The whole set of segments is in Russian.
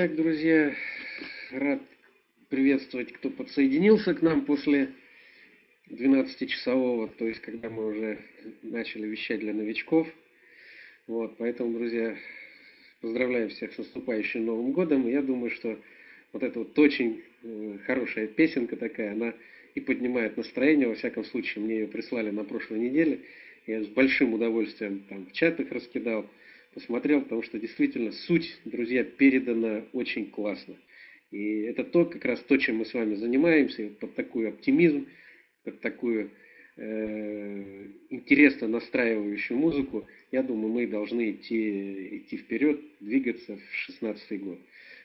Так, друзья, рад приветствовать, кто подсоединился к нам после 12-часового, то есть когда мы уже начали вещать для новичков. Вот, поэтому, друзья, поздравляю всех с наступающим Новым годом. я думаю, что вот эта вот очень э, хорошая песенка такая, она и поднимает настроение. Во всяком случае, мне ее прислали на прошлой неделе. Я с большим удовольствием там в чатах раскидал посмотрел, потому что действительно суть, друзья, передана очень классно. И это то, как раз то, чем мы с вами занимаемся, под такой оптимизм, под такую э, интересно настраивающую музыку, я думаю, мы должны идти, идти вперед, двигаться в 16 год.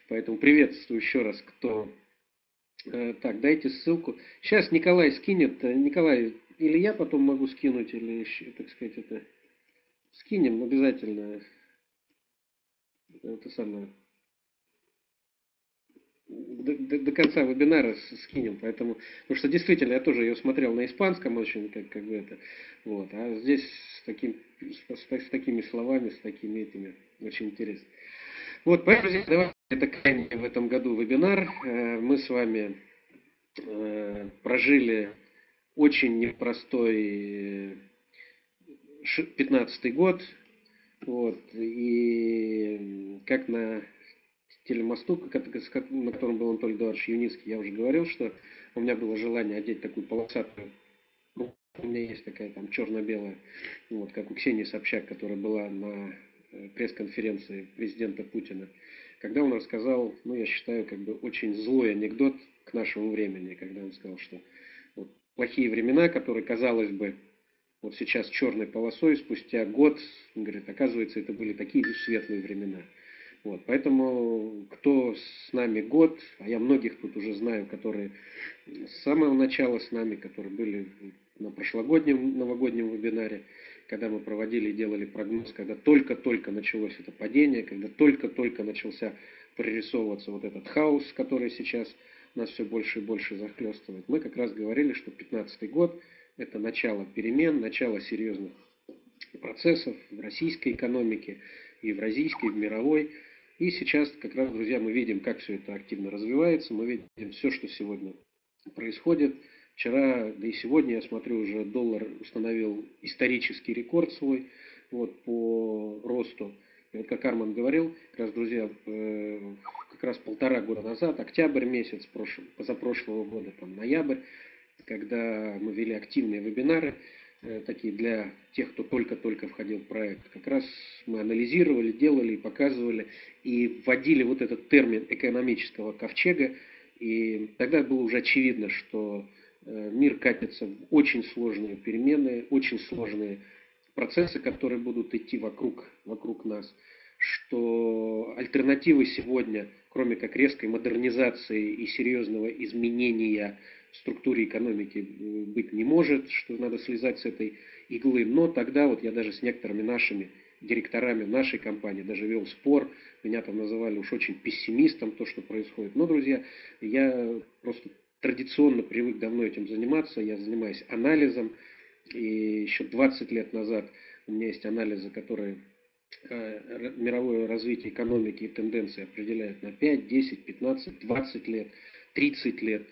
Поэтому приветствую еще раз, кто... Э, так, дайте ссылку. Сейчас Николай скинет. Николай, или я потом могу скинуть, или, так сказать, это... Скинем обязательно это самое, до, до, до конца вебинара скинем, поэтому, потому что действительно я тоже ее смотрел на испанском очень, как, как бы это, вот, а здесь с, таким, с, с, такими словами, с такими этими, очень интересно. Вот, поэтому давайте, это крайний в этом году вебинар, э, мы с вами э, прожили очень непростой 15 э, год, вот, и как на телемосту, на котором был Анатолий Эдуардович Юницкий, я уже говорил, что у меня было желание одеть такую полосатую, ну, у меня есть такая там черно-белая, вот, как у Ксении Собчак, которая была на э, пресс-конференции президента Путина, когда он рассказал, ну, я считаю, как бы очень злой анекдот к нашему времени, когда он сказал, что вот, плохие времена, которые, казалось бы, вот сейчас черной полосой, спустя год, говорит, оказывается, это были такие светлые времена. Вот, поэтому кто с нами год, а я многих тут уже знаю, которые с самого начала с нами, которые были на прошлогоднем новогоднем вебинаре, когда мы проводили и делали прогноз, когда только-только началось это падение, когда только-только начался прорисовываться вот этот хаос, который сейчас нас все больше и больше захлестывает. Мы как раз говорили, что 15 год – это начало перемен, начало серьезных процессов в российской экономике, и в евразийской, в мировой. И сейчас как раз, друзья, мы видим, как все это активно развивается, мы видим все, что сегодня происходит. Вчера, да и сегодня, я смотрю, уже доллар установил исторический рекорд свой вот, по росту. И вот как Арман говорил, как раз, друзья, э, как раз полтора года назад, октябрь месяц прошлого, позапрошлого года, там, ноябрь, когда мы вели активные вебинары, э, такие для тех, кто только-только входил в проект. Как раз мы анализировали, делали показывали, и вводили вот этот термин экономического ковчега, и тогда было уже очевидно, что э, мир катится в очень сложные перемены, очень сложные процессы, которые будут идти вокруг, вокруг нас, что альтернативы сегодня, кроме как резкой модернизации и серьезного изменения структуре экономики э, быть не может, что надо слезать с этой иглы. Но тогда вот я даже с некоторыми нашими директорами нашей компании даже вел спор, меня там называли уж очень пессимистом, то, что происходит. Но, друзья, я просто традиционно привык давно этим заниматься, я занимаюсь анализом, и еще 20 лет назад у меня есть анализы, которые э, мировое развитие экономики и тенденции определяют на 5, 10, 15, 20 лет, 30 лет.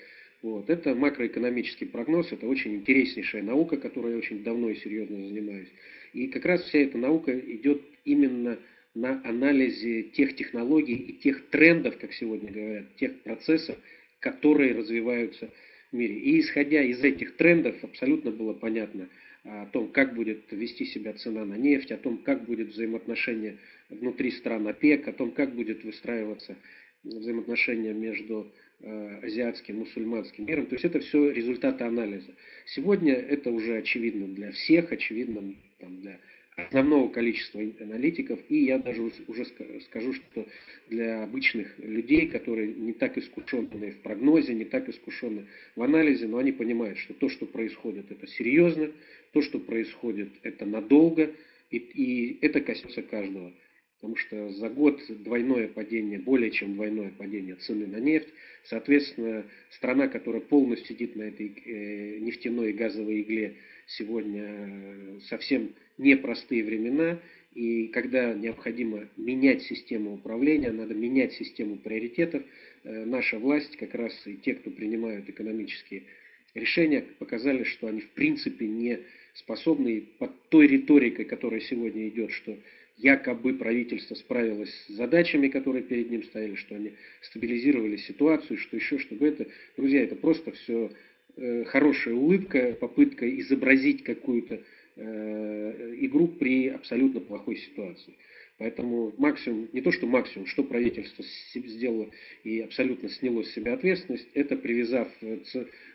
Вот. Это макроэкономический прогноз, это очень интереснейшая наука, которой я очень давно и серьезно занимаюсь. И как раз вся эта наука идет именно на анализе тех технологий и тех трендов, как сегодня говорят, тех процессов, которые развиваются в мире. И исходя из этих трендов, абсолютно было понятно о том, как будет вести себя цена на нефть, о том, как будет взаимоотношение внутри стран ОПЕК, о том, как будет выстраиваться взаимоотношения между азиатским, мусульманским миром. То есть это все результаты анализа. Сегодня это уже очевидно для всех, очевидно там, для основного количества аналитиков. И я даже уже скажу, что для обычных людей, которые не так искушенные в прогнозе, не так искушенные в анализе, но они понимают, что то, что происходит, это серьезно, то, что происходит, это надолго, и, и это коснется каждого. Потому что за год двойное падение, более чем двойное падение цены на нефть. Соответственно, страна, которая полностью сидит на этой э, нефтяной и газовой игле, сегодня э, совсем непростые времена. И когда необходимо менять систему управления, надо менять систему приоритетов, э, наша власть, как раз и те, кто принимают экономические решения, показали, что они в принципе не способны под той риторикой, которая сегодня идет, что якобы правительство справилось с задачами, которые перед ним стояли, что они стабилизировали ситуацию, что еще, чтобы это, друзья, это просто все э, хорошая улыбка, попытка изобразить какую-то э, игру при абсолютно плохой ситуации. Поэтому максимум, не то что максимум, что правительство сделало и абсолютно сняло с себя ответственность, это привязав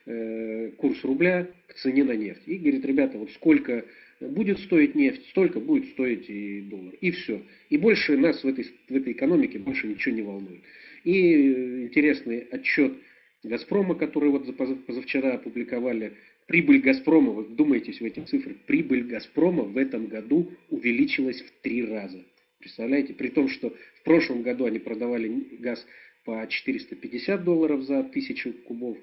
э, курс рубля к цене на нефть. И говорит, ребята, вот сколько будет стоить нефть, столько будет стоить и доллар. И все. И больше нас в этой, в этой экономике больше ничего не волнует. И э, интересный отчет Газпрома, который вот позавчера опубликовали, прибыль Газпрома, вот думаетесь в эти цифры, прибыль Газпрома в этом году увеличилась в три раза. Представляете? При том, что в прошлом году они продавали газ по 450 долларов за тысячу кубов,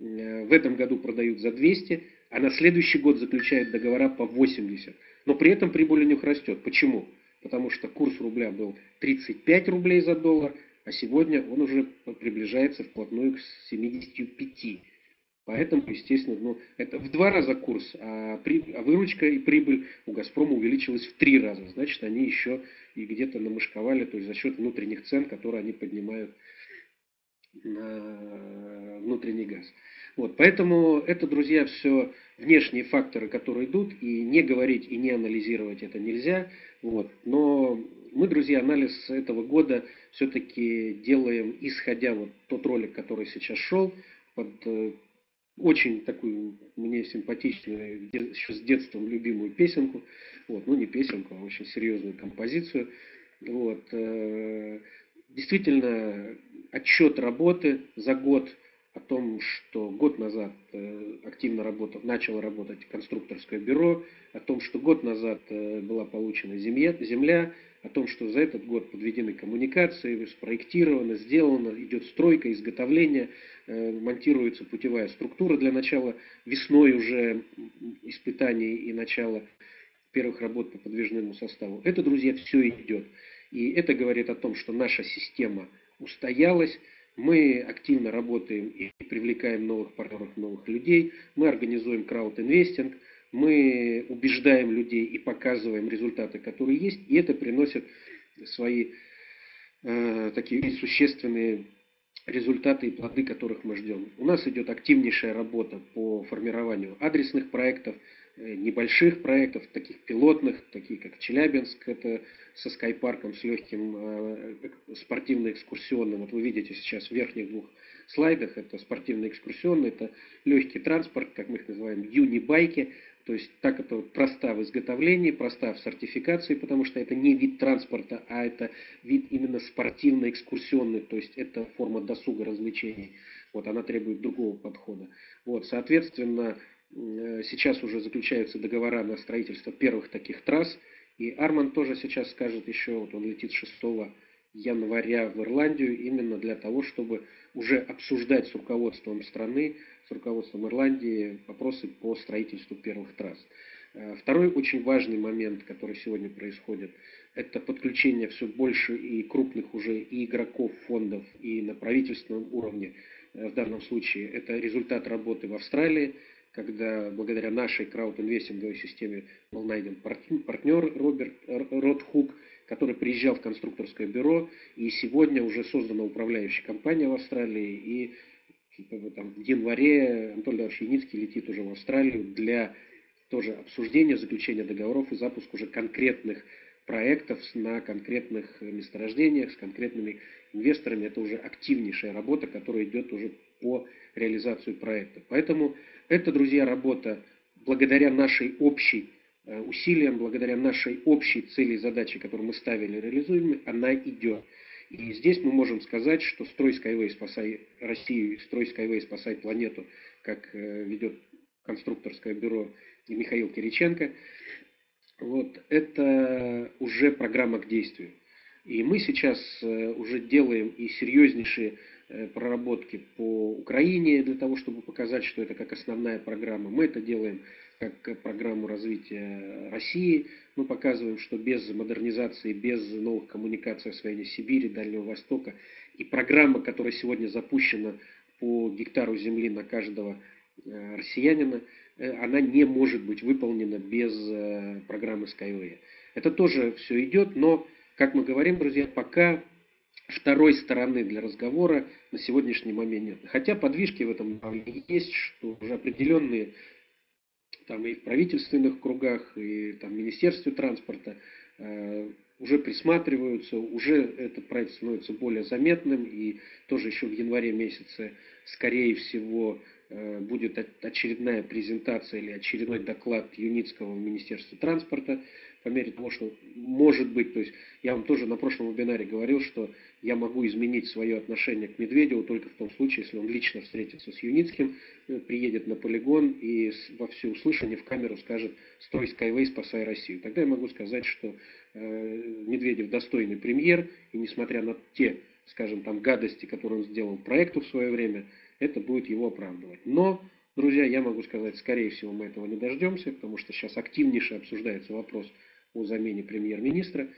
э, в этом году продают за 200, а на следующий год заключают договора по 80. Но при этом прибыль у них растет. Почему? Потому что курс рубля был 35 рублей за доллар, а сегодня он уже приближается вплотную к 75. Поэтому, естественно, ну, это в два раза курс, а, при, а выручка и прибыль у «Газпрома» увеличилась в три раза. Значит, они еще и где-то намышковали, то есть за счет внутренних цен, которые они поднимают на внутренний газ. Вот, поэтому это, друзья, все внешние факторы, которые идут, и не говорить и не анализировать это нельзя. Вот, но мы, друзья, анализ этого года все-таки делаем, исходя вот тот ролик, который сейчас шел, под э, очень такую мне симпатичную, еще с детством любимую песенку. Вот, ну не песенку, а очень серьезную композицию. Вот, э, действительно, отчет работы за год о том, что год назад э, активно работал, начало работать конструкторское бюро, о том, что год назад э, была получена земля, земля о том, что за этот год подведены коммуникации, спроектировано, сделано, идет стройка, изготовление, э, монтируется путевая структура для начала весной уже испытаний и начала первых работ по подвижному составу. Это, друзья, все идет. И это говорит о том, что наша система устоялась, мы активно работаем и привлекаем новых партнеров, новых людей, мы организуем краудинвестинг, мы убеждаем людей и показываем результаты, которые есть, и это приносит свои э, такие существенные результаты и плоды, которых мы ждем. У нас идет активнейшая работа по формированию адресных проектов, небольших проектов, таких пилотных, такие как Челябинск, это со скайпарком, с легким э, спортивно-экскурсионным. Вот вы видите сейчас в верхних двух слайдах, это спортивно-экскурсионный, это легкий транспорт, как мы их называем, юнибайки, то есть так это проста в изготовлении, проста в сертификации, потому что это не вид транспорта, а это вид именно спортивно-экскурсионный, то есть это форма досуга развлечений. Вот она требует другого подхода. Вот, соответственно, э, сейчас уже заключаются договора на строительство первых таких трасс. И Арман тоже сейчас скажет еще, вот он летит 6 января в Ирландию именно для того, чтобы уже обсуждать с руководством страны, с руководством Ирландии вопросы по строительству первых трасс. Э, второй очень важный момент, который сегодня происходит, это подключение все больше и крупных уже и игроков фондов, и на правительственном уровне. Э, в данном случае это результат работы в Австралии, когда благодаря нашей краудинвестинговой системе был найден партнер Роберт Ротхук, который приезжал в конструкторское бюро, и сегодня уже создана управляющая компания в Австралии, и типа, там, в январе Анатолий Леонидович Яницкий летит уже в Австралию для тоже обсуждения, заключения договоров и запуска уже конкретных проектов на конкретных месторождениях с конкретными инвесторами. Это уже активнейшая работа, которая идет уже по реализации проекта. Поэтому это, друзья, работа благодаря нашей общей Э, усилиям, благодаря нашей общей цели и задаче, которую мы ставили, реализуем, она идет. И здесь мы можем сказать, что «Строй Skyway, спасай Россию» «Строй Skyway, спасай планету», как э, ведет конструкторское бюро и Михаил Кириченко, вот, это уже программа к действию. И мы сейчас э, уже делаем и серьезнейшие проработки по Украине для того, чтобы показать, что это как основная программа. Мы это делаем как программу развития России. Мы показываем, что без модернизации, без новых коммуникаций освоения Сибири, Дальнего Востока и программа, которая сегодня запущена по гектару земли на каждого э, россиянина, э, она не может быть выполнена без э, программы Skyway. Это тоже все идет, но, как мы говорим, друзья, пока второй стороны для разговора на сегодняшний момент нет. Хотя подвижки в этом есть, что уже определенные там и в правительственных кругах, и там в Министерстве транспорта э, уже присматриваются, уже этот проект становится более заметным, и тоже еще в январе месяце, скорее всего, э, будет очередная презентация или очередной доклад Юницкого в Министерстве транспорта, по мере того, что может быть, то есть я вам тоже на прошлом вебинаре говорил, что я могу изменить свое отношение к Медведеву только в том случае, если он лично встретится с Юницким, э, приедет на полигон и во всеуслышание в камеру скажет «Стой, Skyway, спасай Россию». Тогда я могу сказать, что э, Медведев достойный премьер, и несмотря на те, скажем, там гадости, которые он сделал проекту в свое время, это будет его оправдывать. Но Друзья, я могу сказать, скорее всего, мы этого не дождемся, потому что сейчас активнейше обсуждается вопрос о замене премьер-министра.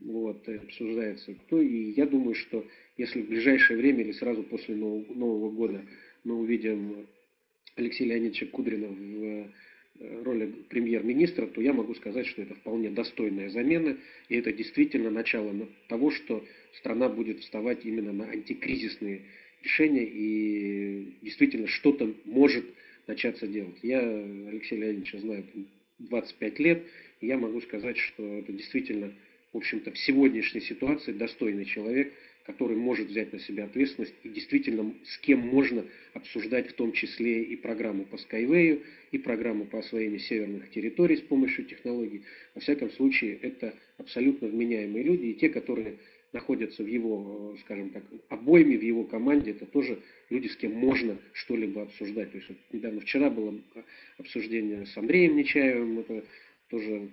Вот, обсуждается кто. И я думаю, что если в ближайшее время или сразу после Нового, года мы увидим Алексея Леонидовича Кудрина в э, роли премьер-министра, то я могу сказать, что это вполне достойная замена, и это действительно начало того, что страна будет вставать именно на антикризисные решения, и действительно что-то может начаться делать. Я Алексея Леонидовича знаю 25 лет, я могу сказать, что это действительно, в общем-то, в сегодняшней ситуации достойный человек, который может взять на себя ответственность и действительно с кем можно обсуждать в том числе и программу по Skyway, и программу по освоению северных территорий с помощью технологий. Во всяком случае, это абсолютно вменяемые люди, и те, которые находятся в его, скажем так, обойме, в его команде, это тоже люди, с кем можно что-либо обсуждать. То есть вот недавно вчера было обсуждение с Андреем Нечаевым, это тоже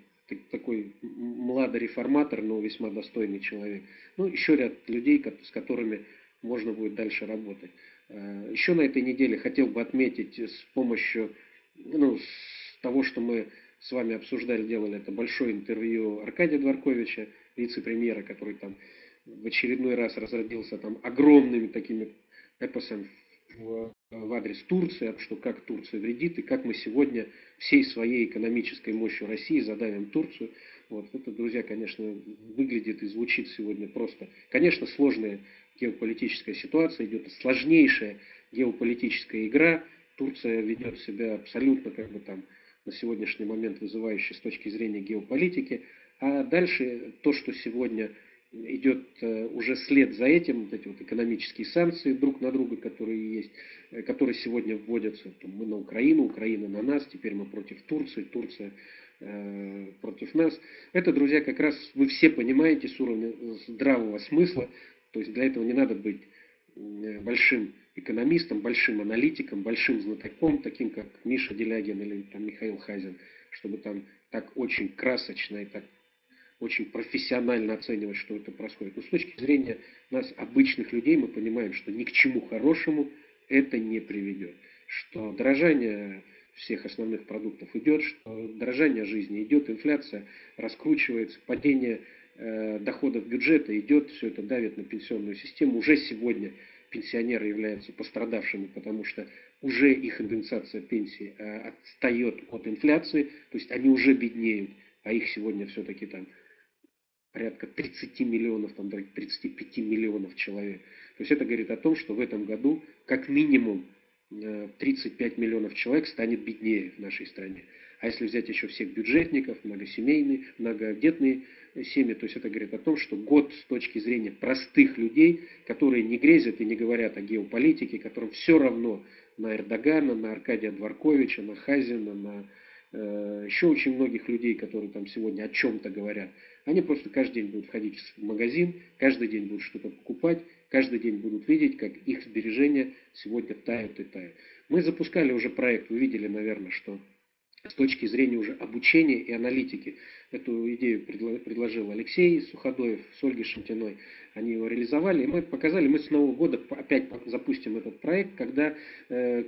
такой младый реформатор, но весьма достойный человек. Ну, еще ряд людей, с которыми можно будет дальше работать. Э, еще на этой неделе хотел бы отметить с помощью ну, с того, что мы с вами обсуждали, делали это большое интервью Аркадия Дворковича, вице-премьера, который там в очередной раз разродился там огромными такими эпосами в, в адрес Турции, что как Турция вредит и как мы сегодня всей своей экономической мощью России задавим Турцию. Вот это, друзья, конечно, выглядит и звучит сегодня просто. Конечно, сложная геополитическая ситуация, идет сложнейшая геополитическая игра. Турция ведет себя абсолютно как бы там на сегодняшний момент вызывающей с точки зрения геополитики. А дальше то, что сегодня идет э, уже след за этим, вот эти вот экономические санкции друг на друга, которые есть, э, которые сегодня вводятся. Мы на Украину, Украина на нас, теперь мы против Турции, Турция э, против нас. Это, друзья, как раз вы все понимаете с уровня здравого смысла, то есть для этого не надо быть большим экономистом, большим аналитиком, большим знатоком, таким как Миша Делягин или там, Михаил Хазин, чтобы там так очень красочно и так очень профессионально оценивать, что это происходит. Но с точки зрения нас, обычных людей, мы понимаем, что ни к чему хорошему это не приведет. Что дорожание всех основных продуктов идет, что дорожание жизни идет, инфляция раскручивается, падение э, доходов бюджета идет, все это давит на пенсионную систему. Уже сегодня пенсионеры являются пострадавшими, потому что уже их индексация пенсии э, отстает от инфляции, то есть они уже беднеют, а их сегодня все-таки там порядка 30 миллионов, там, 35 миллионов человек. То есть это говорит о том, что в этом году как минимум 35 э, миллионов человек станет беднее в нашей стране. А если взять еще всех бюджетников, многосемейные, многодетные семьи, то есть это говорит о том, что год с точки зрения простых людей, которые не грезят и не говорят о геополитике, которым все равно на Эрдогана, на Аркадия Дворковича, на Хазина, на э, еще очень многих людей, которые там сегодня о чем-то говорят, они просто каждый день будут ходить в магазин, каждый день будут что-то покупать, каждый день будут видеть, как их сбережения сегодня тают и тают. Мы запускали уже проект, вы видели, наверное, что с точки зрения уже обучения и аналитики. Эту идею предложил Алексей Суходоев с Ольгой Шантиной. Они его реализовали. И мы показали, мы с Нового года опять запустим этот проект, когда э,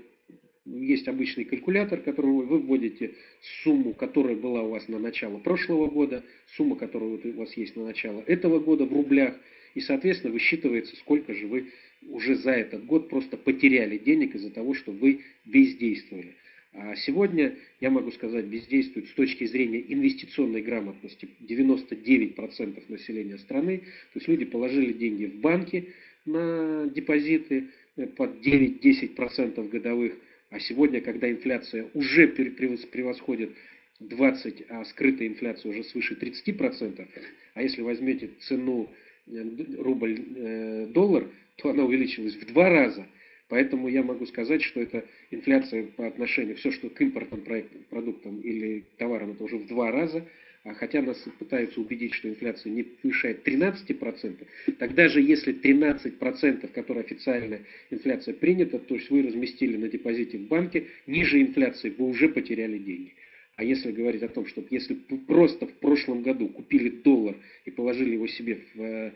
есть обычный калькулятор, которым вы вводите сумму, которая была у вас на начало прошлого года, сумма, которая у вас есть на начало этого года в рублях, и, соответственно, высчитывается, сколько же вы уже за этот год просто потеряли денег из-за того, что вы бездействовали. А сегодня, я могу сказать, бездействует с точки зрения инвестиционной грамотности 99% населения страны. То есть люди положили деньги в банки на депозиты э, под 9-10% годовых. А сегодня, когда инфляция уже превосходит 20, а скрытая инфляция уже свыше 30%, а если возьмете цену э, рубль-доллар, э, то она увеличилась в два раза. Поэтому я могу сказать, что это инфляция по отношению, все, что к импортным продуктам или товарам, это уже в два раза. А хотя нас пытаются убедить, что инфляция не превышает 13%, тогда же если 13%, которая официальная инфляция принята, то есть вы разместили на депозите в банке, ниже инфляции вы уже потеряли деньги. А если говорить о том, что если просто в прошлом году купили доллар и положили его себе в, э,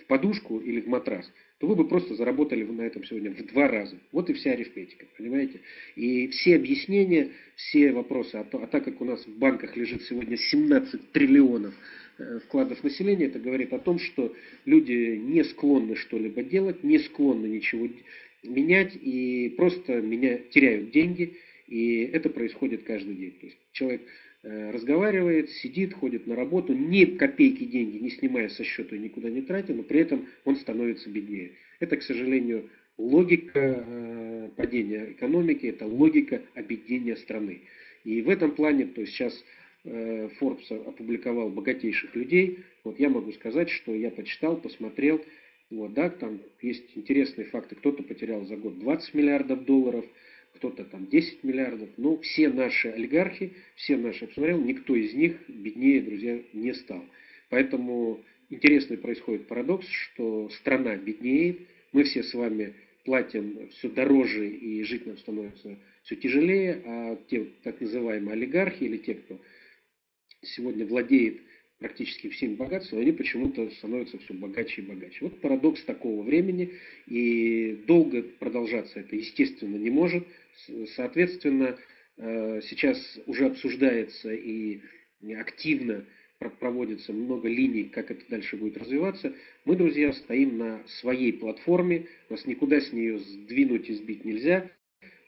в подушку или в матрас, то вы бы просто заработали на этом сегодня в два раза. Вот и вся арифметика, понимаете? И все объяснения, все вопросы, а, то, а так как у нас в банках лежит сегодня 17 триллионов э, вкладов населения, это говорит о том, что люди не склонны что-либо делать, не склонны ничего менять и просто меня, теряют деньги, и это происходит каждый день. То есть человек разговаривает, сидит, ходит на работу, ни копейки деньги не снимая со счета и никуда не тратя, но при этом он становится беднее. Это, к сожалению, логика э, падения экономики, это логика объединения страны. И в этом плане, то есть сейчас э, Forbes опубликовал богатейших людей, вот я могу сказать, что я почитал, посмотрел, вот, да, там есть интересные факты, кто-то потерял за год 20 миллиардов долларов, кто-то там 10 миллиардов, но все наши олигархи, все наши, я никто из них беднее, друзья, не стал. Поэтому интересный происходит парадокс, что страна беднеет, мы все с вами платим все дороже и жить нам становится все тяжелее, а те так называемые олигархи или те, кто сегодня владеет практически всем богатством, они почему-то становятся все богаче и богаче. Вот парадокс такого времени, и долго продолжаться это, естественно, не может. Соответственно, э, сейчас уже обсуждается и активно проводится много линий, как это дальше будет развиваться. Мы, друзья, стоим на своей платформе, нас никуда с нее сдвинуть и сбить нельзя.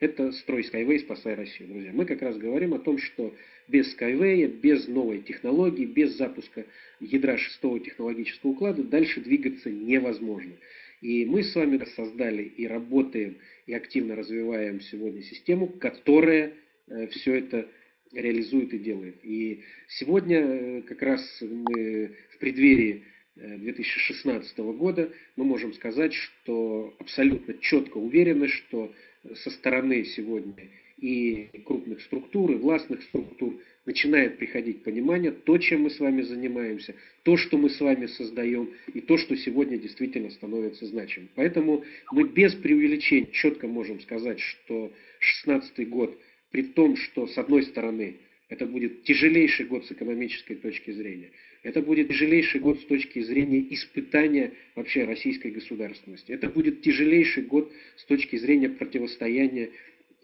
Это «Строй Skyway, спасай Россию», друзья. Мы как раз говорим о том, что без Skyway, без новой технологии, без запуска ядра шестого технологического уклада дальше двигаться невозможно. И мы с вами создали и работаем, и активно развиваем сегодня систему, которая э, все это реализует и делает. И сегодня э, как раз мы в преддверии 2016 э, года мы можем сказать, что абсолютно четко уверены, что со стороны сегодня и крупных структур, и властных структур начинает приходить понимание, то, чем мы с вами занимаемся, то, что мы с вами создаем, и то, что сегодня действительно становится значимым. Поэтому мы без преувеличений четко можем сказать, что 2016 год, при том, что с одной стороны это будет тяжелейший год с экономической точки зрения, это будет тяжелейший год с точки зрения испытания вообще российской государственности. Это будет тяжелейший год с точки зрения противостояния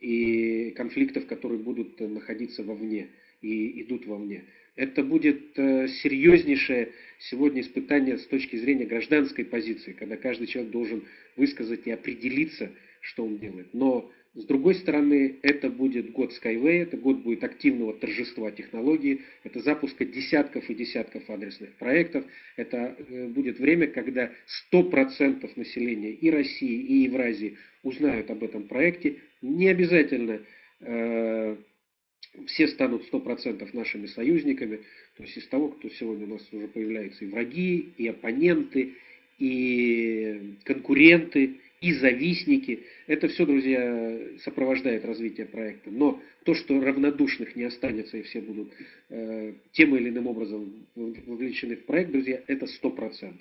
и конфликтов, которые будут находиться вовне и идут вовне. Это будет э, серьезнейшее сегодня испытание с точки зрения гражданской позиции, когда каждый человек должен высказать и определиться, что он делает. Но с другой стороны, это будет год Skyway, это год будет активного торжества технологии, это запуска десятков и десятков адресных проектов, это э, будет время, когда 100% населения и России, и Евразии узнают об этом проекте. Не обязательно э, все станут 100% нашими союзниками, то есть из того, кто сегодня у нас уже появляются и враги, и оппоненты, и конкуренты, и завистники. Это все, друзья, сопровождает развитие проекта. Но то, что равнодушных не останется и все будут э, тем или иным образом вовлечены в проект, друзья, это 100%.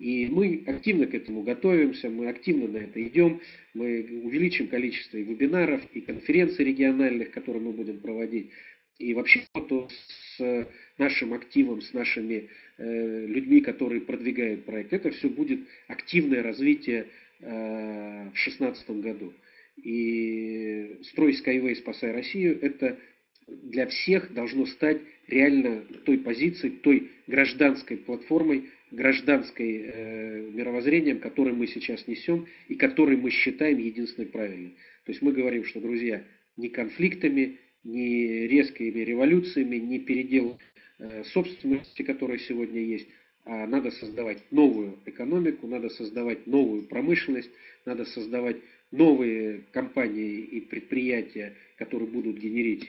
И мы активно к этому готовимся, мы активно на это идем, мы увеличим количество и вебинаров, и конференций региональных, которые мы будем проводить. и вообще то с нашим активом, с нашими э, людьми, которые продвигают проект. Это все будет активное развитие э, в 2016 году. И строй Skyway «Спасай Россию» – это для всех должно стать реально той позицией, той гражданской платформой, гражданской э, мировоззрением, который мы сейчас несем и который мы считаем единственной правильной. То есть мы говорим, что, друзья, не конфликтами, не резкими революциями, не передел э, собственности, которая сегодня есть, а надо создавать новую экономику, надо создавать новую промышленность, надо создавать новые компании и предприятия, которые будут генерить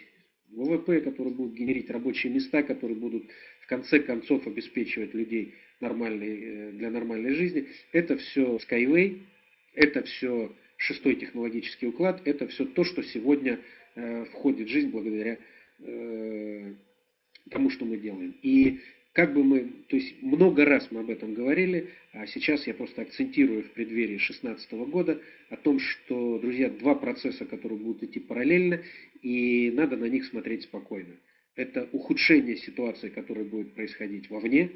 ВВП, которые будут генерить рабочие места, которые будут в конце концов обеспечивать людей нормальной, э, для нормальной жизни. Это все Skyway, это все шестой технологический уклад, это все то, что сегодня э, входит в жизнь благодаря э, тому, что мы делаем. И как бы мы, то есть много раз мы об этом говорили, а сейчас я просто акцентирую в преддверии 2016 года о том, что, друзья, два процесса, которые будут идти параллельно, и надо на них смотреть спокойно. Это ухудшение ситуации, которая будет происходить вовне,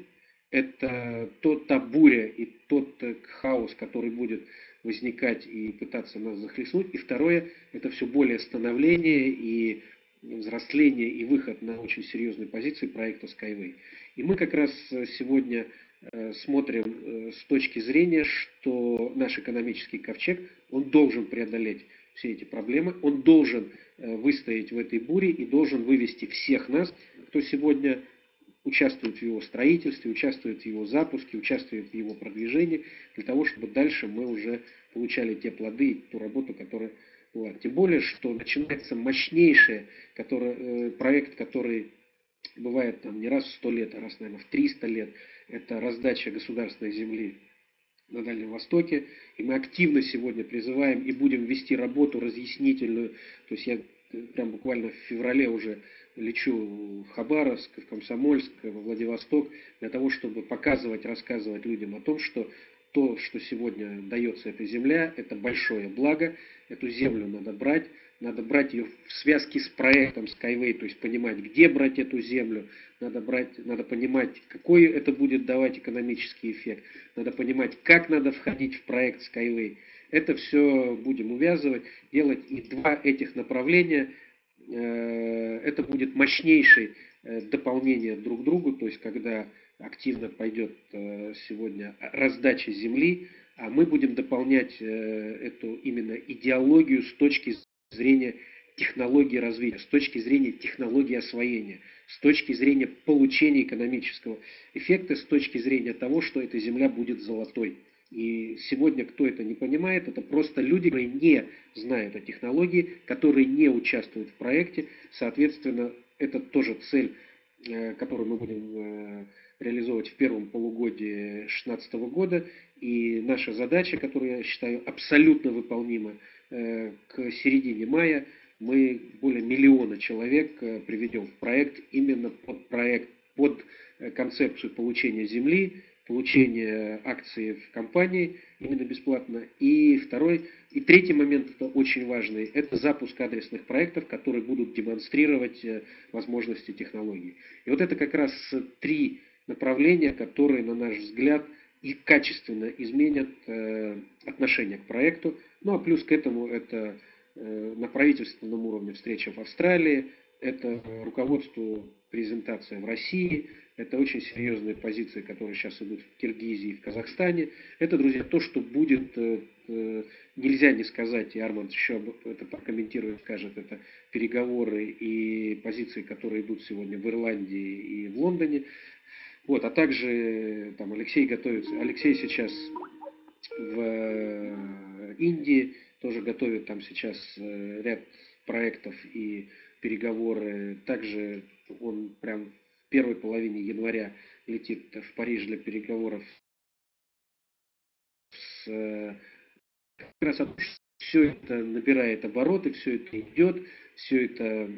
это тот, та буря и тот э, хаос, который будет возникать и пытаться нас захлестнуть. И второе, это все более становление и взросление и выход на очень серьезные позиции проекта Skyway. И мы как раз э, сегодня э, смотрим с точки зрения, что наш экономический ковчег, он должен преодолеть все эти проблемы, он должен выстоять в этой буре и должен вывести всех нас, кто сегодня участвуют в его строительстве, участвуют в его запуске, участвуют в его продвижении, для того, чтобы дальше мы уже получали те плоды и ту работу, которая была. Тем более, что начинается мощнейший который, э, проект, который бывает там не раз в сто лет, а раз, наверное, в 300 лет. Это раздача государственной земли на Дальнем Востоке. И мы активно сегодня призываем и будем вести работу разъяснительную. То есть я прям буквально в феврале уже лечу в Хабаровск, в Комсомольск, во Владивосток, для того, чтобы показывать, рассказывать людям о том, что то, что сегодня дается эта земля, это большое благо, эту землю надо брать, надо брать ее в связке с проектом Skyway, то есть понимать, где брать эту землю, надо, брать, надо понимать, какой это будет давать экономический эффект, надо понимать, как надо входить в проект Skyway. Это все будем увязывать, делать. И два этих направления – это будет мощнейшее э, дополнение друг к другу, то есть когда активно пойдет э, сегодня раздача земли, а мы будем дополнять эту именно идеологию с точки зрения технологии развития, с точки зрения технологии освоения, с точки зрения получения экономического эффекта, с точки зрения того, что эта земля будет золотой. И сегодня кто это не понимает, это просто люди, которые не знают о технологии, которые не участвуют в проекте. Соответственно, это тоже цель, э, которую мы будем э, реализовывать в первом полугодии 2016 года. И наша задача, которую я считаю абсолютно выполнима, э, к середине мая мы более миллиона человек приведем в проект, именно под проект, под концепцию получения земли, получение акций в компании именно бесплатно. И второй, и третий момент, это очень важный, это запуск адресных проектов, которые будут демонстрировать э, возможности технологий. И вот это как раз три направления, которые, на наш взгляд, и качественно изменят э, отношение к проекту. Ну а плюс к этому это э, на правительственном уровне встреча в Австралии, это руководству презентация в России, это очень серьезные позиции, которые сейчас идут в Киргизии и в Казахстане. Это, друзья, то, что будет, э, э, нельзя не сказать, и Арманд еще это прокомментирует, скажет, это переговоры и позиции, которые идут сегодня в Ирландии и в Лондоне. Вот, а также там Алексей готовится, Алексей сейчас в э, Индии, тоже готовит там сейчас ряд проектов и переговоры. Также он прям в первой половине января летит в Париж для переговоров с э, как раз все это набирает обороты, все это идет, все это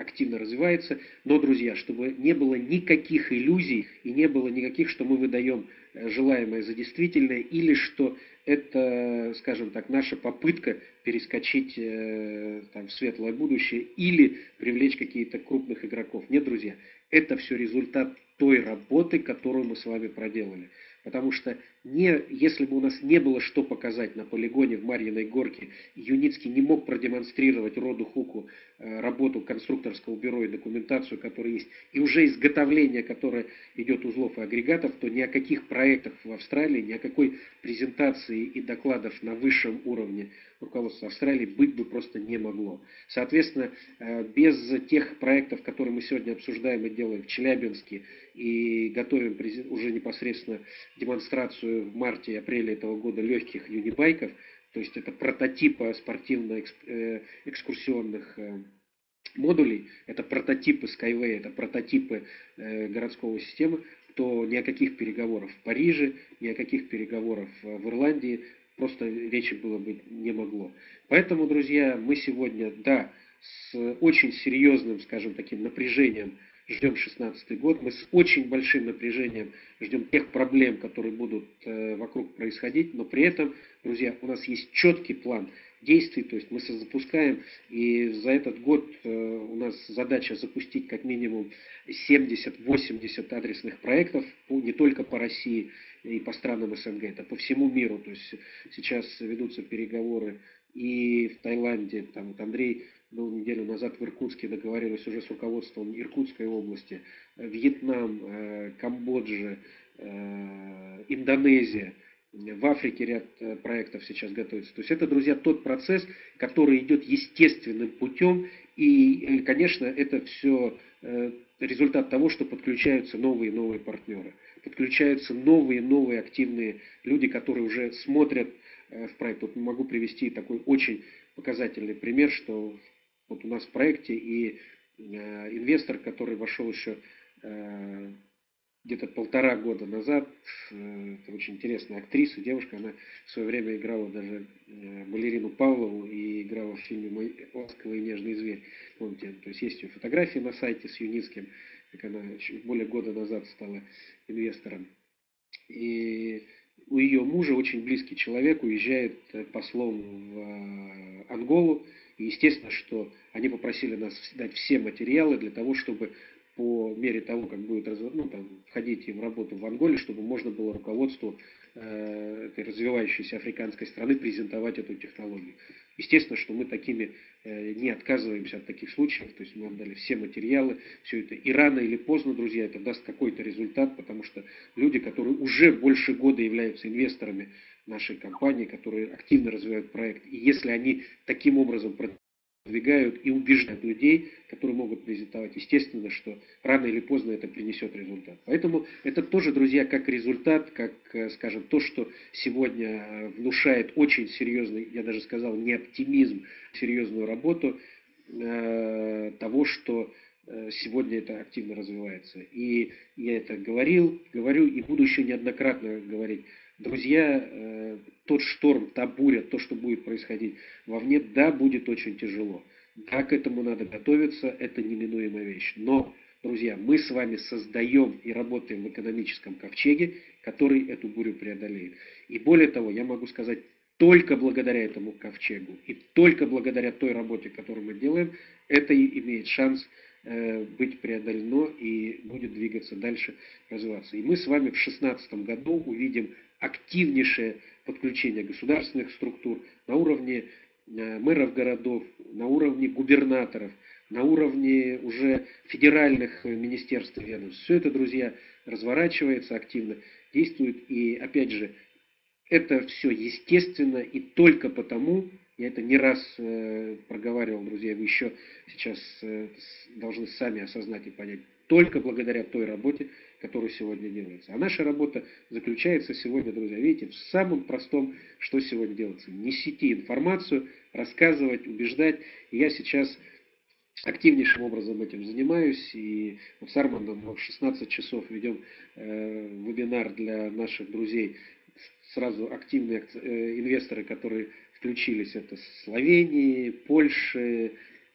активно развивается. Но, друзья, чтобы не было никаких иллюзий и не было никаких, что мы выдаем желаемое за действительное, или что это, скажем так, наша попытка перескочить э, там, в светлое будущее или привлечь какие-то крупных игроков. Нет, друзья, это все результат той работы, которую мы с вами проделали. Потому что не, если бы у нас не было что показать на полигоне в Марьиной горке, Юницкий не мог продемонстрировать роду Хуку э, работу конструкторского бюро и документацию, которая есть, и уже изготовление, которое идет узлов и агрегатов, то ни о каких проектах в Австралии, ни о какой презентации и докладов на высшем уровне руководства Австралии быть бы просто не могло. Соответственно, э, без тех проектов, которые мы сегодня обсуждаем и делаем в Челябинске, и готовим уже непосредственно демонстрацию в марте и апреле этого года легких юнибайков, то есть это прототипы спортивно-экскурсионных э, э, модулей, это прототипы Skyway, это прототипы э, городского системы, то ни о каких переговорах в Париже, ни о каких переговорах в Ирландии просто речи было бы не могло. Поэтому, друзья, мы сегодня, да, с очень серьезным, скажем, таким напряжением ждем 16 год. Мы с очень большим напряжением ждем тех проблем, которые будут э, вокруг происходить, но при этом, друзья, у нас есть четкий план действий, то есть мы запускаем, и за этот год э, у нас задача запустить как минимум 70-80 адресных проектов, не только по России и по странам СНГ, это по всему миру, то есть сейчас ведутся переговоры и в Таиланде, там вот Андрей был неделю назад в Иркутске, договаривались уже с руководством Иркутской области, э, Вьетнам, э, Камбоджа, э, Индонезия, в Африке ряд проектов сейчас готовится. То есть это, друзья, тот процесс, который идет естественным путем. И, конечно, это все результат того, что подключаются новые и новые партнеры. Подключаются новые и новые активные люди, которые уже смотрят в проект. Вот могу привести такой очень показательный пример, что вот у нас в проекте и э, инвестор, который вошел еще э, где-то полтора года назад, э, это очень интересная актриса, девушка, она в свое время играла даже балерину Павлову и играла в фильме «Мой ласковый и нежный зверь». Помните, то есть есть ее фотографии на сайте с Юницким, как она более года назад стала инвестором. И у ее мужа очень близкий человек уезжает послом в Анголу, и естественно, что они попросили нас дать все материалы для того, чтобы по мере того, как будет ну, там, входить в работу в Анголе, чтобы можно было руководству э, этой развивающейся африканской страны презентовать эту технологию. Естественно, что мы такими э, не отказываемся от таких случаев, то есть мы отдали все материалы, все это. И рано или поздно, друзья, это даст какой-то результат, потому что люди, которые уже больше года являются инвесторами нашей компании, которые активно развивают проект, и если они таким образом продвигают и убеждают людей, которые могут презентовать. Естественно, что рано или поздно это принесет результат. Поэтому это тоже, друзья, как результат, как, э, скажем, то, что сегодня э, внушает очень серьезный, я даже сказал, не оптимизм, серьезную работу э, того, что э, сегодня это активно развивается. И я это говорил, говорю и буду еще неоднократно говорить. Друзья, э, тот шторм, та буря, то, что будет происходить вовне, да, будет очень тяжело. Да, к этому надо готовиться, это неминуемая вещь. Но, друзья, мы с вами создаем и работаем в экономическом ковчеге, который эту бурю преодолеет. И более того, я могу сказать, только благодаря этому ковчегу и только благодаря той работе, которую мы делаем, это и имеет шанс э, быть преодолено и будет двигаться дальше, развиваться. И мы с вами в 2016 году увидим активнейшее подключение государственных структур на уровне э, мэров городов, на уровне губернаторов, на уровне уже федеральных министерств и ведомств. Все это, друзья, разворачивается активно, действует. И опять же, это все естественно и только потому, я это не раз э, проговаривал, друзья, вы еще сейчас э, должны сами осознать и понять, только благодаря той работе, которая сегодня делается. А наша работа заключается сегодня, друзья, видите, в самом простом, что сегодня делается. Несите информацию, рассказывать, убеждать. И я сейчас активнейшим образом этим занимаюсь. И вот с Армандом в 16 часов ведем э, вебинар для наших друзей. Сразу активные э, инвесторы, которые включились, это Словении, Польши,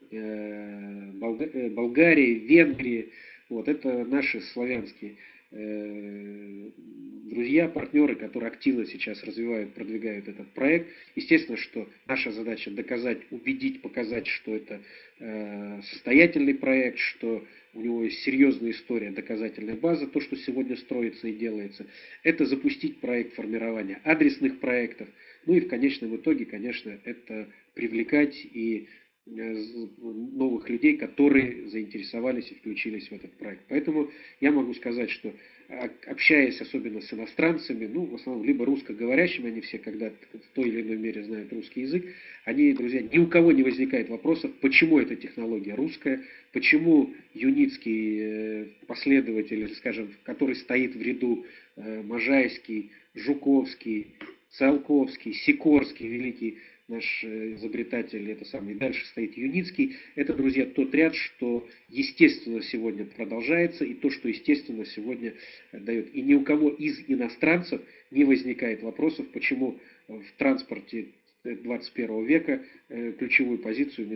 э, Болгарии, Венгрии. Вот, это наши славянские э, друзья, партнеры, которые активно сейчас развивают, продвигают этот проект. Естественно, что наша задача доказать, убедить, показать, что это э, состоятельный проект, что у него есть серьезная история, доказательная база, то, что сегодня строится и делается. Это запустить проект формирования адресных проектов. Ну и в конечном итоге, конечно, это привлекать и новых людей, которые заинтересовались и включились в этот проект. Поэтому я могу сказать, что общаясь особенно с иностранцами, ну, в основном либо русскоговорящими, они все когда в той или иной мере знают русский язык, они, друзья, ни у кого не возникает вопросов, почему эта технология русская, почему юницкий э, последователь, скажем, который стоит в ряду э, Можайский, Жуковский, Циолковский, Сикорский, великий наш э, изобретатель, это самый, дальше стоит Юницкий. Это, друзья, тот ряд, что естественно сегодня продолжается, и то, что естественно сегодня дает. И ни у кого из иностранцев не возникает вопросов, почему в транспорте 21 века э, ключевую позицию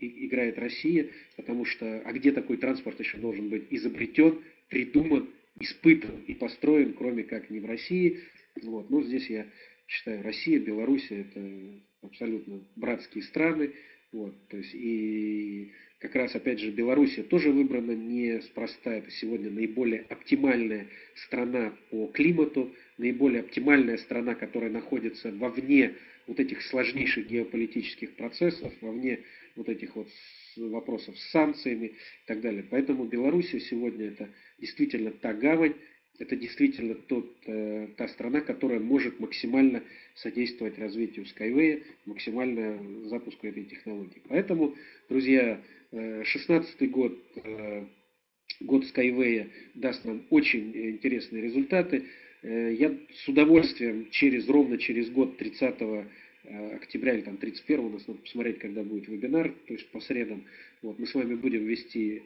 играет Россия, потому что, а где такой транспорт еще должен быть изобретен, придуман, испытан и построен, кроме как не в России. Вот. Но здесь я считаю, Россия, Белоруссия это абсолютно братские страны. Вот, то есть и как раз, опять же, Белоруссия тоже выбрана неспроста. Это сегодня наиболее оптимальная страна по климату, наиболее оптимальная страна, которая находится вовне вот этих сложнейших геополитических процессов, вовне вот этих вот вопросов с санкциями и так далее. Поэтому Белоруссия сегодня это действительно та гавань, это действительно тот, э, та страна, которая может максимально содействовать развитию Skyway, максимально запуску этой технологии. Поэтому, друзья, 2016 э, год, э, год Skyway даст нам очень интересные результаты. Я с удовольствием через, ровно через год, 30 октября или там 31 у нас надо посмотреть, когда будет вебинар, то есть по средам, вот, мы с вами будем вести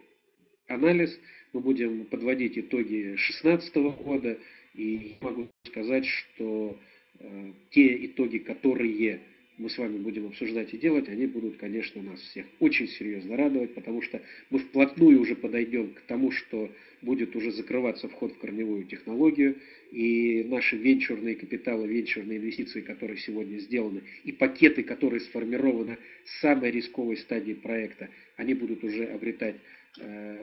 анализ, мы будем подводить итоги 2016 года, и могу сказать, что э, те итоги, которые мы с вами будем обсуждать и делать, они будут, конечно, нас всех очень серьезно радовать, потому что мы вплотную уже подойдем к тому, что будет уже закрываться вход в корневую технологию, и наши венчурные капиталы, венчурные инвестиции, которые сегодня сделаны, и пакеты, которые сформированы с самой рисковой стадии проекта, они будут уже обретать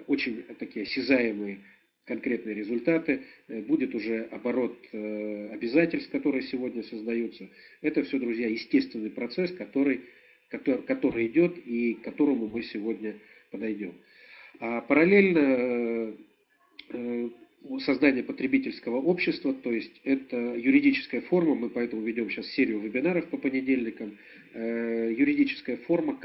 очень такие осязаемые конкретные результаты, э, будет уже оборот э, обязательств, которые сегодня создаются. Это все, друзья, естественный процесс, который, который, который идет и к которому мы сегодня подойдем. А параллельно создание потребительского общества, то есть это юридическая форма, мы поэтому ведем сейчас серию вебинаров по понедельникам, юридическая форма,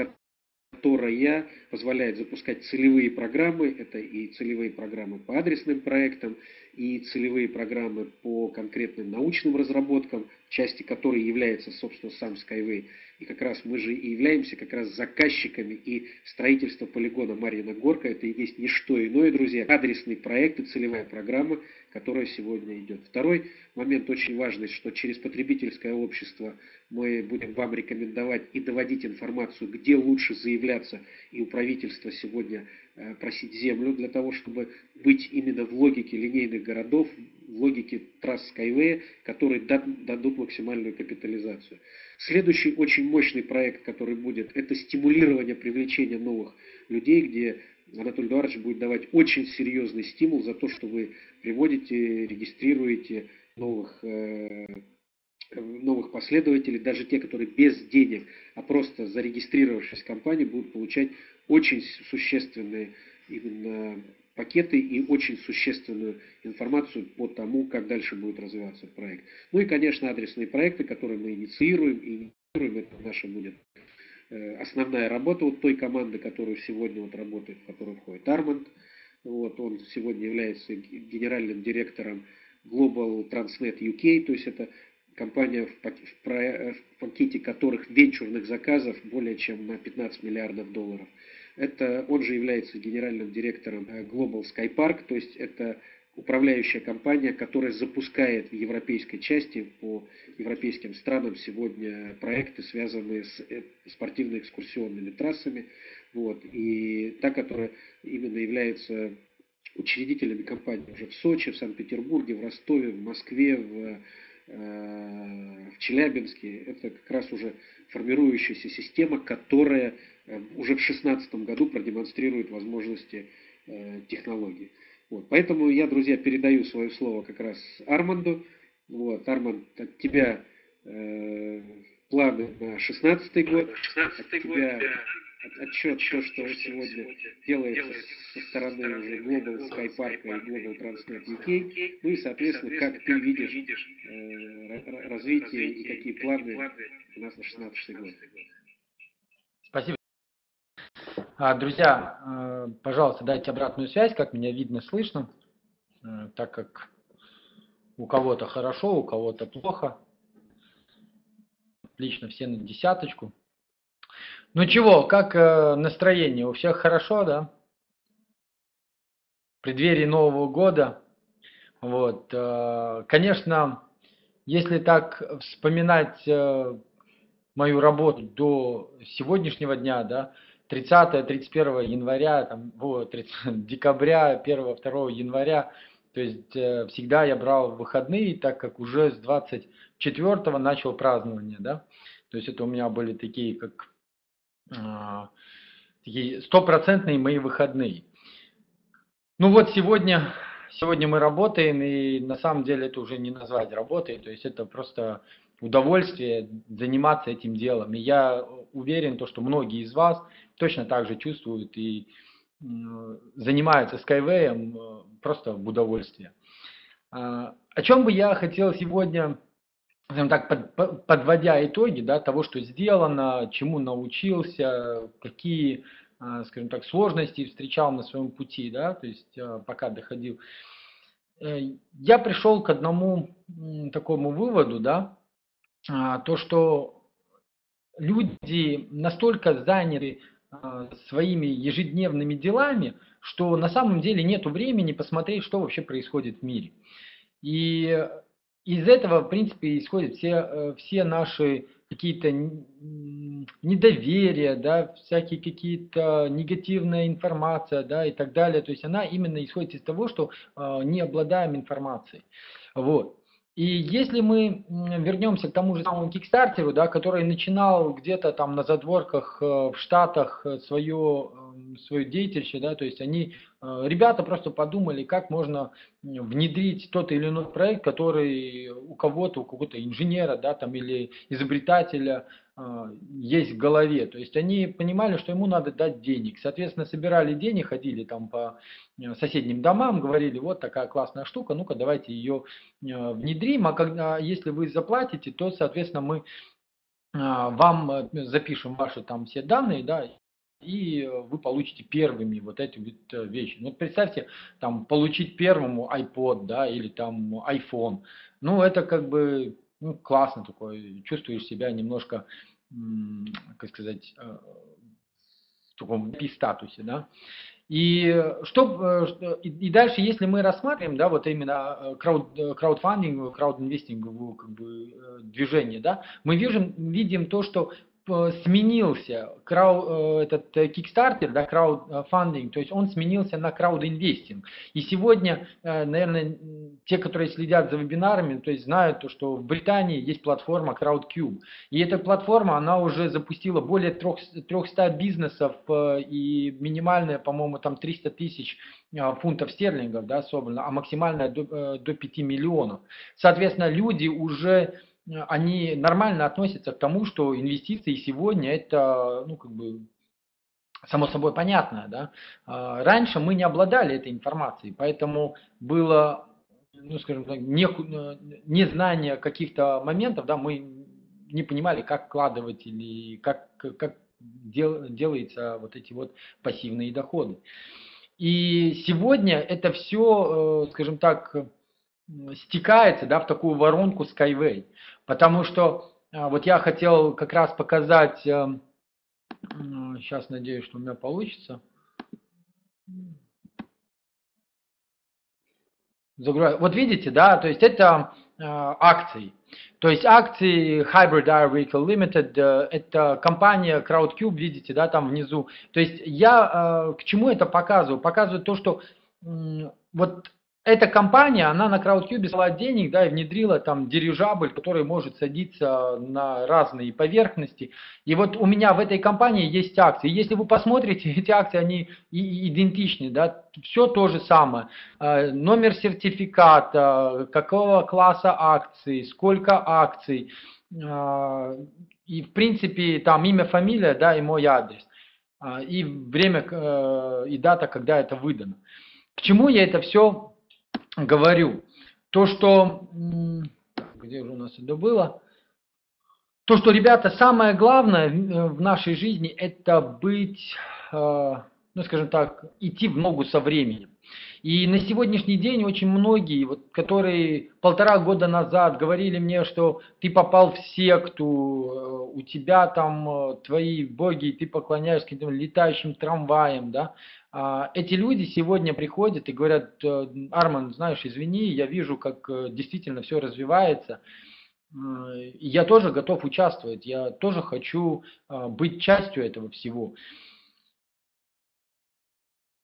которая позволяет запускать целевые программы, это и целевые программы по адресным проектам, и целевые программы по конкретным научным разработкам, части которой является, собственно, сам Skyway. И как раз мы же и являемся как раз заказчиками и строительство полигона Марьина Горка. Это и есть не что иное, друзья, адресный проект и целевая программа, которая сегодня идет. Второй момент очень важный, что через потребительское общество мы будем вам рекомендовать и доводить информацию, где лучше заявляться и у правительства сегодня просить землю для того, чтобы быть именно в логике линейных городов, в логике трасс Skyway, которые дадут максимальную капитализацию. Следующий очень мощный проект, который будет, это стимулирование привлечения новых людей, где Анатолий Эдуардович будет давать очень серьезный стимул за то, что вы приводите, регистрируете новых э, новых последователей, даже те, которые без денег, а просто зарегистрировавшись в компании, будут получать очень существенные именно пакеты и очень существенную информацию по тому, как дальше будет развиваться проект. Ну и, конечно, адресные проекты, которые мы инициируем, и инициируем, это наша будет э, основная работа вот той команды, которая сегодня вот работает, в которую входит Арманд. Вот, он сегодня является генеральным директором Global Transnet UK, то есть это компания, в пакете которых венчурных заказов более чем на 15 миллиардов долларов. Это, он же является генеральным директором э, Global Sky Park, то есть это управляющая компания, которая запускает в европейской части по европейским странам сегодня проекты, связанные с э, спортивно-экскурсионными трассами. Вот, и та, которая именно является учредителями компании уже в Сочи, в Санкт-Петербурге, в Ростове, в Москве, в, в Челябинске. Это как раз уже формирующаяся система, которая э, уже в 2016 году продемонстрирует возможности э, технологии. Вот. Поэтому я, друзья, передаю свое слово как раз Арманду. Вот, Арманд, от тебя э, планы на 16 год, 16 от тебя отчет, то, что сегодня делается со стороны уже Global Sky Park и Global Transnet UK, ну и, соответственно, как ты видишь э, развитие и какие планы у нас на 16 год. Спасибо. А, друзья, э, пожалуйста, дайте обратную связь, как меня видно, слышно, э, так как у кого-то хорошо, у кого-то плохо. Отлично, все на десяточку. Ну чего, как э, настроение? У всех хорошо, да? В преддверии Нового года. Вот, э, конечно, если так вспоминать э, мою работу до сегодняшнего дня, да, 30-31 января, там, вот, 30, декабря, 1-2 января, то есть э, всегда я брал выходные, так как уже с 24 начал празднование, да, то есть это у меня были такие, как стопроцентные мои выходные. Ну вот сегодня, сегодня мы работаем, и на самом деле это уже не назвать работой, то есть это просто удовольствие заниматься этим делом. И я уверен, то, что многие из вас точно так же чувствуют и занимаются Skyway э, просто в удовольствие. А, о чем бы я хотел сегодня скажем так, под, подводя итоги да, того, что сделано, чему научился, какие, а, скажем так, сложности встречал на своем пути, да, то есть а, пока доходил, э, я пришел к одному такому выводу, да, а, то, что люди настолько заняты своими ежедневными делами, что на самом деле нет времени посмотреть, что вообще происходит в мире. И из этого, в принципе, исходят все, э, все наши какие-то недоверия, да, всякие какие-то негативная информация, да, и так далее. То есть она именно исходит из того, что э, не обладаем информацией. Вот. И если мы вернемся к тому же самому Кикстартеру, да, который начинал где-то там на задворках э, в Штатах свое, свою деятельность, да, то есть они, ребята просто подумали, как можно внедрить тот или иной проект, который у кого-то, у какого-то инженера, да, там, или изобретателя а, есть в голове. То есть они понимали, что ему надо дать денег. Соответственно, собирали денег, ходили там по э, соседним домам, говорили, вот такая классная штука, ну-ка давайте ее э, внедрим. А когда, если вы заплатите, то, соответственно, мы вам э, запишем ваши там все данные, да, и вы получите первыми вот эти вот вещи. Ну, представьте, там, получить первому iPod, да, или там iPhone. Ну, это как бы ну, классно такой, чувствуешь себя немножко, как сказать, э, в таком статусе, да. И, что, э, и дальше, если мы рассматриваем, да, вот именно э, крауд, краудфандинг, краудинвестинговое как бы, движение, да, мы видим, видим то, что сменился крау, э, этот э, Kickstarter, да, краудфандинг, то есть он сменился на краудинвестинг. И сегодня, э, наверное, те, которые следят за вебинарами, то есть знают, то, что в Британии есть платформа CrowdCube. И эта платформа, она уже запустила более 300 бизнесов и минимальная, по-моему, там 300 тысяч фунтов стерлингов, да, собрано, а максимальная до, до 5 миллионов. Соответственно, люди уже они нормально относятся к тому, что инвестиции сегодня это, ну, как бы, само собой понятно, да. А, раньше мы не обладали этой информацией, поэтому было, ну, скажем так, не, незнание каких-то моментов, да, мы не понимали, как вкладывать или как, как дел, делаются вот эти вот пассивные доходы. И сегодня это все, э, скажем так, стекается да, в такую воронку Skyway. Потому что а, вот я хотел как раз показать, сейчас надеюсь, что у меня получится. Вот видите, да, то есть это а, акции. То есть акции Hybrid Air Vehicle Limited, э, это компания CrowdCube, видите, да, там внизу. То есть я к чему это показываю? Показываю то, что вот эта компания, она на CrowdCube взяла денег, да, и внедрила там дирижабль, который может садиться на разные поверхности. И вот у меня в этой компании есть акции. Если вы посмотрите, эти акции, они идентичны, да, все то же самое. Э, номер сертификата, какого класса акций, сколько акций. Э, и в принципе там имя, фамилия, да, и мой адрес. Э, и время и дата, когда это выдано. К чему я это все говорю, то, что, где же у нас это было, то, что, ребята, самое главное в нашей жизни, это быть, э, ну, скажем так, идти в ногу со временем. И на сегодняшний день очень многие, вот, которые полтора года назад говорили мне, что ты попал в секту, э, у тебя там э, твои боги, ты поклоняешься каким-то летающим трамваям, да, эти люди сегодня приходят и говорят, «Э, Арман, знаешь, извини, я вижу, как э, действительно все развивается. Я тоже готов участвовать, я тоже хочу а, быть частью этого всего.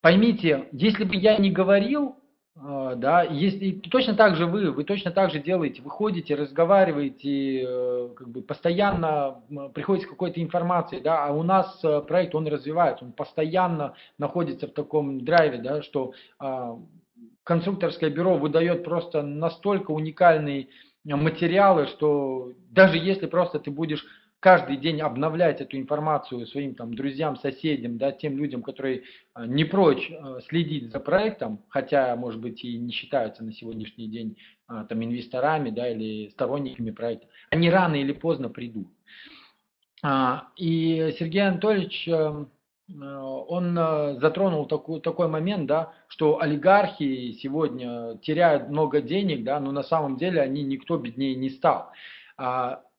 Поймите, если бы я не говорил, а, да, если точно так же вы, вы точно так же делаете, выходите, разговариваете, э, как бы постоянно приходите с какой-то информацией, да, а у нас э, проект, он развивается, он постоянно находится в таком драйве, да, что а, конструкторское бюро выдает просто настолько уникальные материалы, что даже если просто ты будешь каждый день обновлять эту информацию своим там, друзьям, соседям, да, тем людям, которые а, не прочь а, следить за проектом, хотя, может быть, и не считаются на сегодняшний день а, там, инвесторами да, или сторонниками проекта, они рано или поздно придут. И Сергей Анатольевич, э, он затронул такой, такой момент, да, что олигархи сегодня теряют много денег, да, но на самом деле они никто беднее не стал.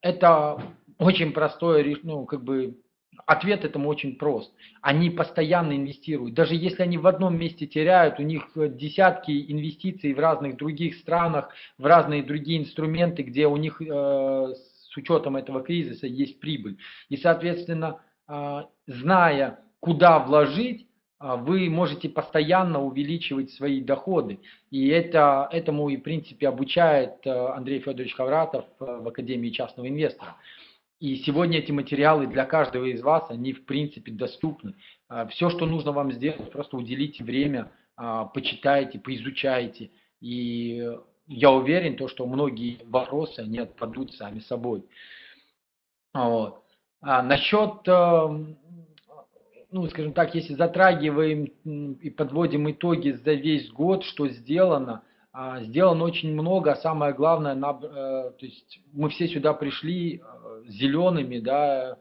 Это очень простой, ну, как бы, ответ этому очень прост. Они постоянно инвестируют. Даже если они в одном месте теряют, у них десятки инвестиций в разных других странах, в разные другие инструменты, где у них э, с учетом этого кризиса есть прибыль. И, соответственно, э, зная, куда вложить, э, вы можете постоянно увеличивать свои доходы. И это, этому и, в принципе, обучает э, Андрей Федорович Хавратов э, в Академии частного инвестора. И сегодня эти материалы для каждого из вас, они в принципе доступны. А, Все, что нужно вам сделать, просто уделите время, а, почитайте, поизучайте. И я уверен, то, что многие вопросы, они отпадут сами собой. Вот. А насчет, эм, ну, скажем так, если затрагиваем и подводим итоги за весь год, что сделано, сделано очень много, а самое главное, на, э, то есть мы все сюда пришли э, зелеными, да,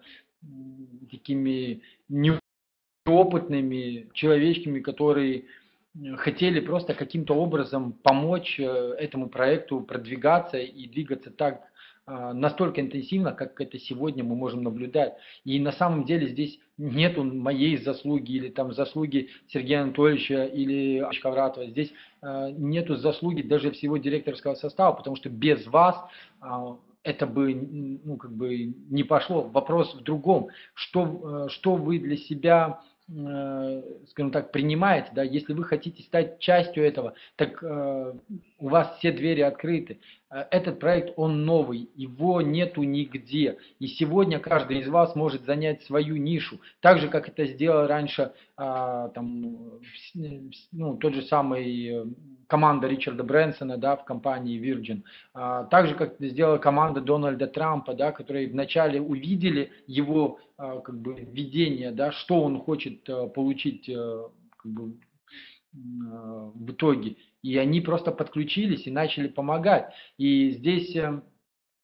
такими неопытными человечками, которые хотели просто каким-то образом помочь э, этому проекту продвигаться и двигаться так а, настолько интенсивно, как это сегодня мы можем наблюдать. И на самом деле здесь нету моей заслуги или там заслуги Сергея Анатольевича или Ачкавратова. Здесь э, нету заслуги даже всего директорского состава, потому что без вас э, это бы ну, как бы не пошло. Вопрос в другом. Что, э, что вы для себя Э, скажем так, принимаете, да, если вы хотите стать частью этого, так э, у вас все двери открыты. Э, этот проект, он новый, его нету нигде. И сегодня каждый из вас может занять свою нишу. Так же, как это сделал раньше э, там, ну, тот же самый э, команда Ричарда Брэнсона да, в компании Virgin. А, так же, как сделала команда Дональда Трампа, да, которые вначале увидели его а, как бы, видение, да, что он хочет а, получить а, как бы, а, в итоге. И они просто подключились и начали помогать. И здесь э,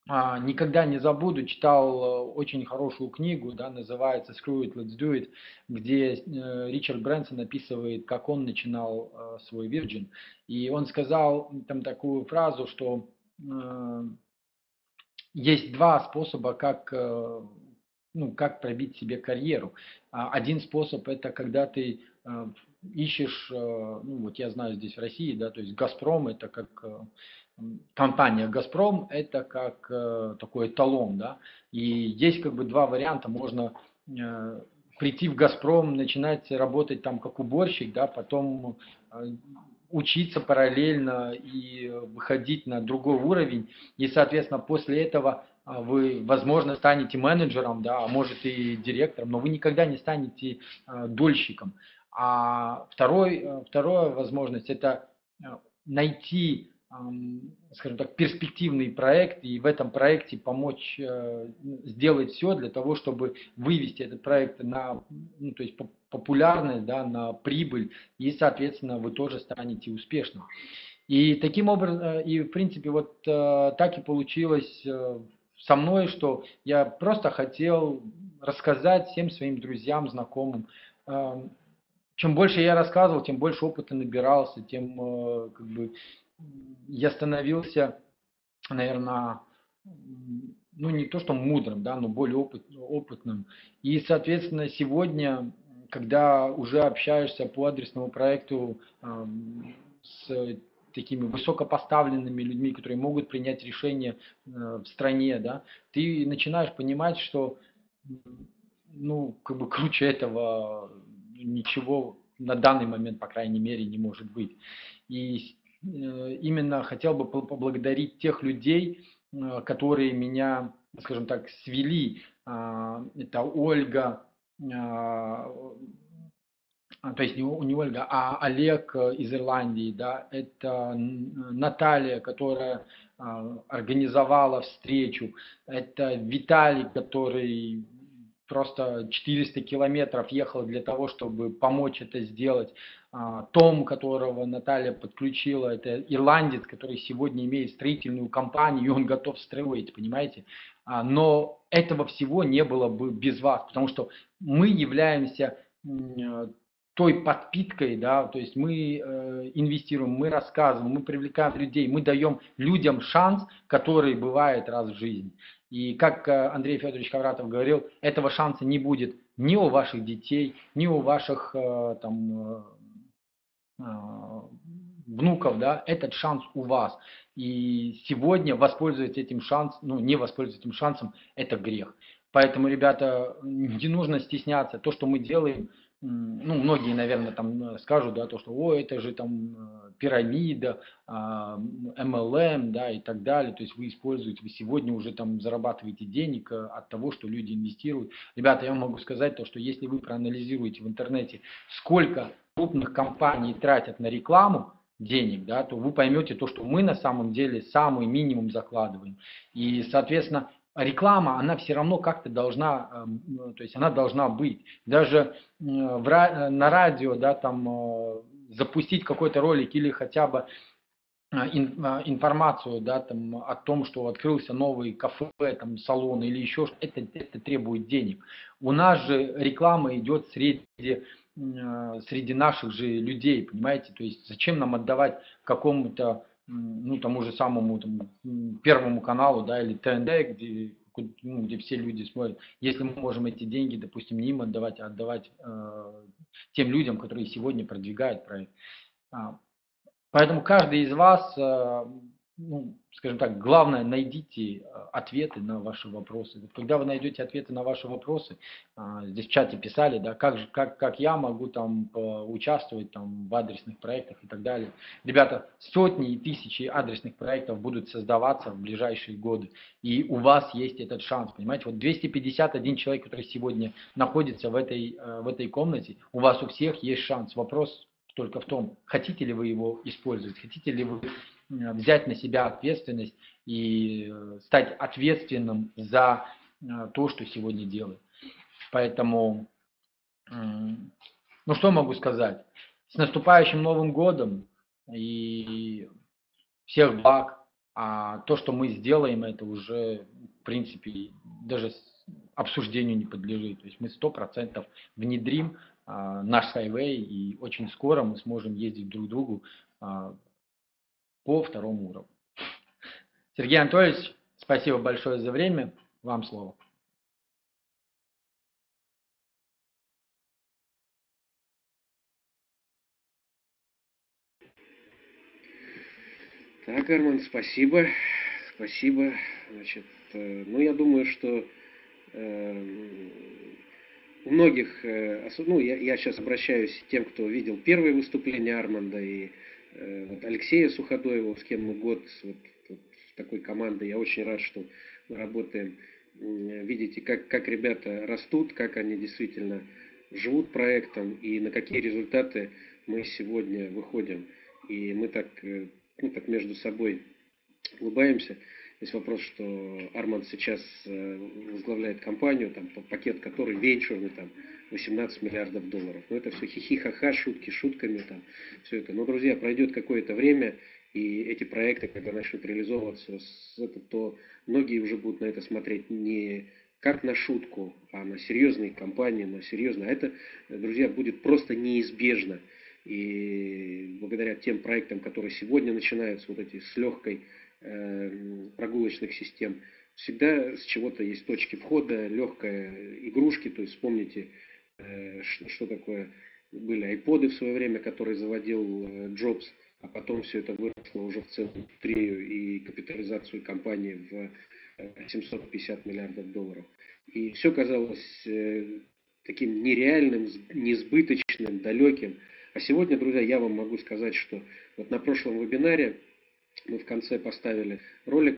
никогда не забуду, читал э, очень хорошую книгу, да, называется Screw It, Let's Do It, где э, Ричард Брэнсон описывает, как он начинал э, свой Virgin. И он сказал там такую фразу, что есть два способа, как, ну, как пробить себе карьеру. А, один способ это когда ты ищешь, ну вот я знаю здесь в России, да, то есть Газпром это как компания Газпром это как э, такой эталон, да, и есть как бы два варианта, можно э, прийти в «Газпром», начинать работать там как уборщик, да, потом учиться параллельно и выходить на другой уровень. И, соответственно, после этого вы, возможно, станете менеджером, да, а может и директором, но вы никогда не станете дольщиком. А второй, э, вторая возможность – это э, найти скажем так, перспективный проект и в этом проекте помочь э, сделать все для того, чтобы вывести этот проект на ну, то есть популярность, да, на прибыль, и, соответственно, вы тоже станете успешным. И таким образом, э, и в принципе, вот э, так и получилось со мной, что я просто хотел рассказать всем своим друзьям, знакомым. Чем больше я рассказывал, тем больше опыта набирался, тем как бы я становился, наверное, ну не то что мудрым, да, но более опыт, опытным. И, соответственно, сегодня, когда уже общаешься по адресному проекту э, с такими высокопоставленными людьми, которые могут принять решение э, в стране, да, ты начинаешь понимать, что ну, как бы круче этого ничего на данный момент, по крайней мере, не может быть. И именно хотел бы поблагодарить тех людей, э, которые меня, скажем так, свели. А, это Ольга, а, то есть не, не Ольга, а Олег из Ирландии, да, это Наталья, которая организовала встречу, это Виталий, который просто 400 километров ехал для того, чтобы помочь это сделать. А, Том, которого Наталья подключила, это ирландец, который сегодня имеет строительную компанию, и он готов строить, понимаете? А, но этого всего не было бы без вас, потому что мы являемся той подпиткой, да, то есть мы э, инвестируем, мы рассказываем, мы привлекаем людей, мы даем людям шанс, который бывает раз в жизни. И как э, Андрей Федорович Хавратов говорил, этого шанса не будет ни у ваших детей, ни у ваших э, там, э, внуков, да, этот шанс у вас. И сегодня воспользоваться этим шансом, ну не воспользоваться этим шансом, это грех. Поэтому, ребята, не нужно стесняться. То, что мы делаем, ну, многие, наверное, там э, скажут, да, то, что, о, это же там э, пирамида, MLM, да, и так далее, то есть вы используете, вы сегодня уже там зарабатываете денег э, от того, что люди инвестируют. Ребята, я вам могу сказать то, что если вы проанализируете в интернете, сколько крупных компаний тратят на рекламу, денег, да, то вы поймете то, что мы на самом деле самый минимум закладываем. И, соответственно, реклама, она все равно как-то должна, эм, ну, то есть она должна быть. Даже в, э, на радио, да, там э, запустить какой-то ролик или хотя бы э, информацию, да, там, о том, что открылся новый кафе, там, салон или еще что-то, это, это требует денег. У нас же реклама идет среди, среди наших же людей, понимаете, то есть зачем нам отдавать какому-то ну, тому же самому там, Первому каналу, да, или ТНД, где, ну, где все люди смотрят. Если мы можем эти деньги, допустим, не им отдавать, а отдавать э, тем людям, которые сегодня продвигают проект. А, поэтому каждый из вас э, ну, скажем так, главное, найдите э, ответы на ваши вопросы. Когда вы найдете ответы на ваши вопросы, а, здесь в чате писали, да, как, же, как, как я могу там участвовать там, в адресных проектах и так далее. Ребята, сотни и тысячи адресных проектов будут создаваться в ближайшие годы. И у вас есть этот шанс, понимаете? Вот 251 человек, который сегодня находится в этой, в этой комнате, у вас у всех есть шанс. Вопрос только в том, хотите ли вы его использовать, хотите ли вы взять на себя ответственность и э, стать ответственным за э, то, что сегодня делает. Поэтому, ну что могу сказать? С наступающим Новым годом и всех благ. А то, что мы сделаем, это уже, в принципе, даже обсуждению не подлежит. То есть мы сто процентов внедрим а, наш хайвей, и очень скоро мы сможем ездить друг к другу а, по второму уровню. Сергей Анатольевич, спасибо большое за время. Вам слово. Так, Арман, спасибо. Спасибо. Значит, э, ну, я думаю, что э, у многих, э, ну, я, я сейчас обращаюсь к тем, кто видел первые выступления Арманда и вот Алексея Суходоева, с кем мы год вот, вот, такой командой. Я очень рад, что мы работаем. Видите, как, как ребята растут, как они действительно живут проектом и на какие результаты мы сегодня выходим. И мы так, э, ну, так между собой улыбаемся. Есть вопрос, что Арман сейчас э, возглавляет компанию, там, пакет которой венчурный, там, 18 миллиардов долларов. Но это все хихи-ха-ха, шутки шутками, там, все это. Но, друзья, пройдет какое-то время, и эти проекты, когда начнут реализовываться, то многие уже будут на это смотреть не как на шутку, а на серьезные компании, на серьезно. А это, друзья, будет просто неизбежно. И благодаря тем проектам, которые сегодня начинаются, вот эти с легкой прогулочных систем, всегда с чего-то есть точки входа, легкая игрушки, то есть вспомните, э, что, такое были айподы в свое время, которые заводил э, Джобс, а потом все это выросло уже в целую индустрию и капитализацию компании в 750 миллиардов долларов. И все казалось э, таким нереальным, несбыточным, далеким. А сегодня, друзья, я вам могу сказать, что вот на прошлом вебинаре мы в конце поставили ролик,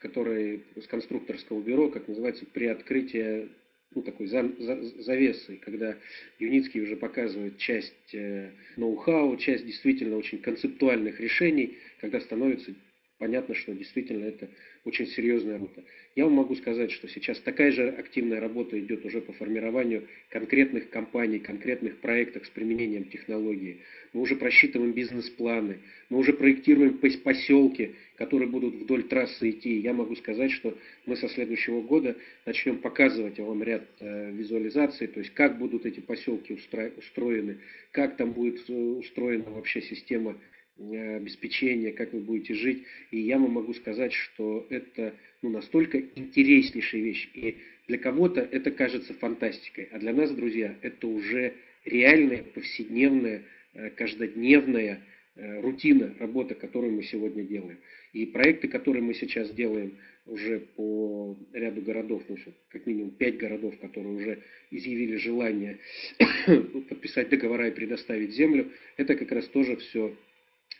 который с конструкторского бюро, как называется, при открытии ну, такой за, за, завесы, когда Юницкий уже показывает часть э, ноу-хау, часть действительно очень концептуальных решений, когда становится понятно, что действительно это очень серьезная работа. Я вам могу сказать, что сейчас такая же активная работа идет уже по формированию конкретных компаний, конкретных проектов с применением технологии. Мы уже просчитываем бизнес-планы, мы уже проектируем поселки, которые будут вдоль трассы идти. Я могу сказать, что мы со следующего года начнем показывать вам ряд э, визуализаций, то есть как будут эти поселки устроены, как там будет э, устроена вообще система обеспечения, как вы будете жить. И я вам могу сказать, что это ну, настолько интереснейшая вещь. И для кого-то это кажется фантастикой, а для нас, друзья, это уже реальная, повседневная, э, каждодневная э, рутина работы, которую мы сегодня делаем. И проекты, которые мы сейчас делаем уже по ряду городов, ну, как минимум пять городов, которые уже изъявили желание подписать договора и предоставить землю, это как раз тоже все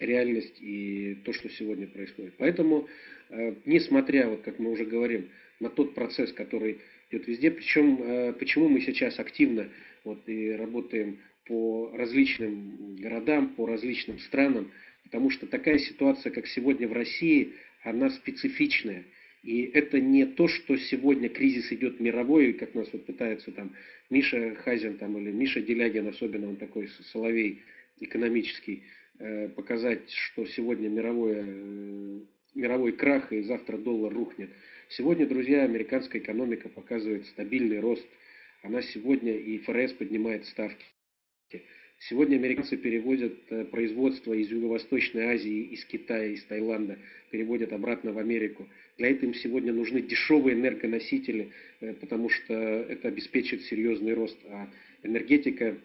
реальность и то, что сегодня происходит. Поэтому, э, несмотря, вот как мы уже говорим, на тот процесс, который идет везде, причем э, почему мы сейчас активно вот, и работаем по различным городам, по различным странам, потому что такая ситуация, как сегодня в России, она специфичная. И это не то, что сегодня кризис идет мировой, как нас вот пытаются там Миша Хазин там, или Миша Делягин, особенно он такой соловей экономический, показать, что сегодня мировое, э, мировой крах и завтра доллар рухнет. Сегодня, друзья, американская экономика показывает стабильный рост. Она сегодня и ФРС поднимает ставки. Сегодня американцы переводят э, производство из Юго-Восточной Азии, из Китая, из Таиланда, переводят обратно в Америку. Для этого им сегодня нужны дешевые энергоносители, потому что это обеспечит серьезный рост. А энергетика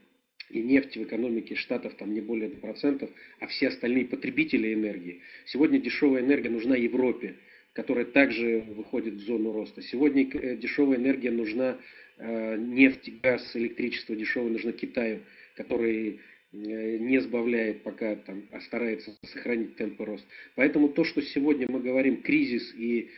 и нефть в экономике Штатов там не более 2%, а все остальные потребители энергии. Сегодня дешевая энергия нужна Европе, которая также выходит в зону роста. Сегодня э, дешевая энергия нужна, э, нефть, газ, электричество дешевое нужно Китаю, который э, не сбавляет пока там, а старается сохранить темпы роста. Поэтому то, что сегодня мы говорим кризис и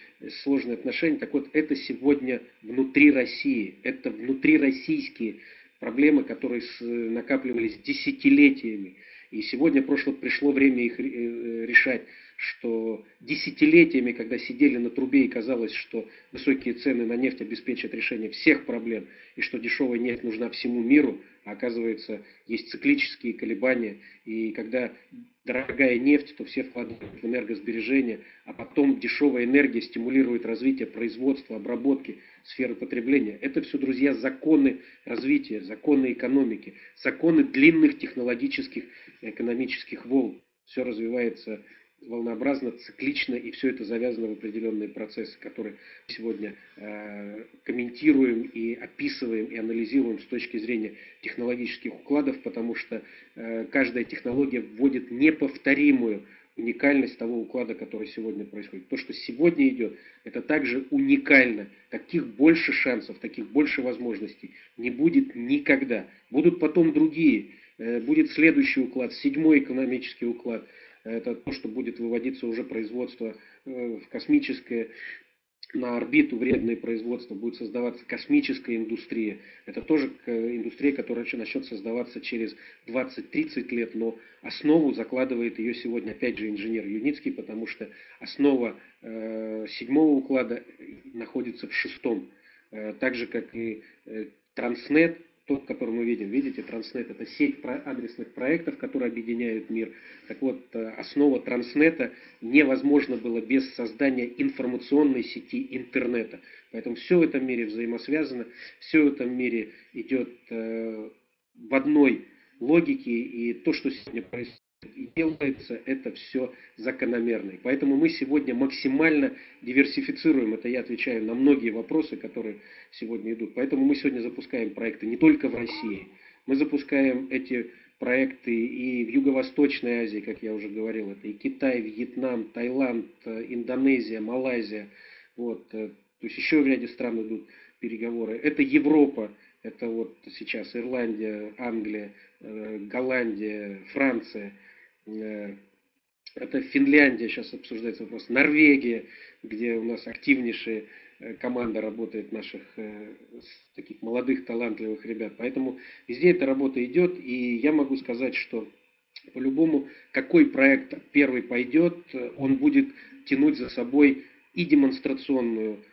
сложные отношения, так вот это сегодня внутри России, это внутри российские проблемы, которые накапливались десятилетиями. И сегодня прошло, пришло время их э, решать, что десятилетиями, когда сидели на трубе и казалось, что высокие цены на нефть обеспечат решение всех проблем, и что дешевая нефть нужна всему миру, оказывается, есть циклические колебания, и когда дорогая нефть, то все вкладывают в энергосбережение, а потом дешевая энергия стимулирует развитие производства, обработки, сферы потребления. Это все, друзья, законы развития, законы экономики, законы длинных технологических экономических волн. Все развивается волнообразно, циклично, и все это завязано в определенные процессы, которые сегодня э, комментируем и описываем и анализируем с точки зрения технологических укладов, потому что э, каждая технология вводит неповторимую уникальность того уклада, который сегодня происходит. То, что сегодня идет, это также уникально. Таких больше шансов, таких больше возможностей не будет никогда. Будут потом другие. Э, будет следующий уклад, седьмой экономический уклад. Это то, что будет выводиться уже производство э, в космическое на орбиту вредное производство, будет создаваться космическая индустрия. Это тоже индустрия, которая начнет создаваться через 20-30 лет, но основу закладывает ее сегодня, опять же, инженер Юницкий, потому что основа э, седьмого уклада находится в шестом. Э, так же, как и э, Транснет, тот, который мы видим. Видите, Транснет – это сеть адресных проектов, которые объединяют мир. Так вот, э, основа Транснета невозможно было без создания информационной сети интернета. Поэтому все в этом мире взаимосвязано, все в этом мире идет э, в одной логике, и то, что сегодня происходит, и делается это все закономерно. поэтому мы сегодня максимально диверсифицируем, это я отвечаю на многие вопросы, которые сегодня идут. Поэтому мы сегодня запускаем проекты не только в России, мы запускаем эти проекты и в Юго-Восточной Азии, как я уже говорил, это и Китай, Вьетнам, Таиланд, Индонезия, Малайзия, вот, э, то есть еще в ряде стран идут переговоры. Это Европа, это вот сейчас Ирландия, Англия, э, Голландия, Франция – Э, это Финляндия, сейчас обсуждается вопрос, Норвегия, где у нас активнейшая э, команда работает наших э, таких молодых, талантливых ребят. Поэтому везде эта работа идет, и я могу сказать, что по-любому, какой проект первый пойдет, он будет тянуть за собой и демонстрационную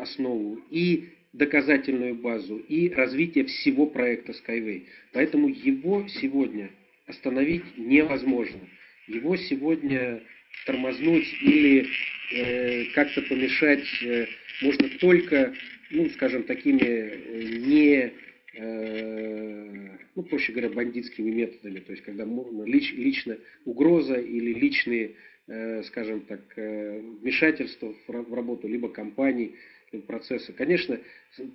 основу, и доказательную базу, и развитие всего проекта Skyway. Поэтому его сегодня остановить невозможно. Его сегодня тормознуть или э, как-то помешать э, можно только, ну, скажем, такими э, не, э, ну, проще говоря, бандитскими методами, то есть когда можно лич, лично угроза или личные, э, скажем так, э, вмешательства в, в работу либо компаний, либо процесса. Конечно,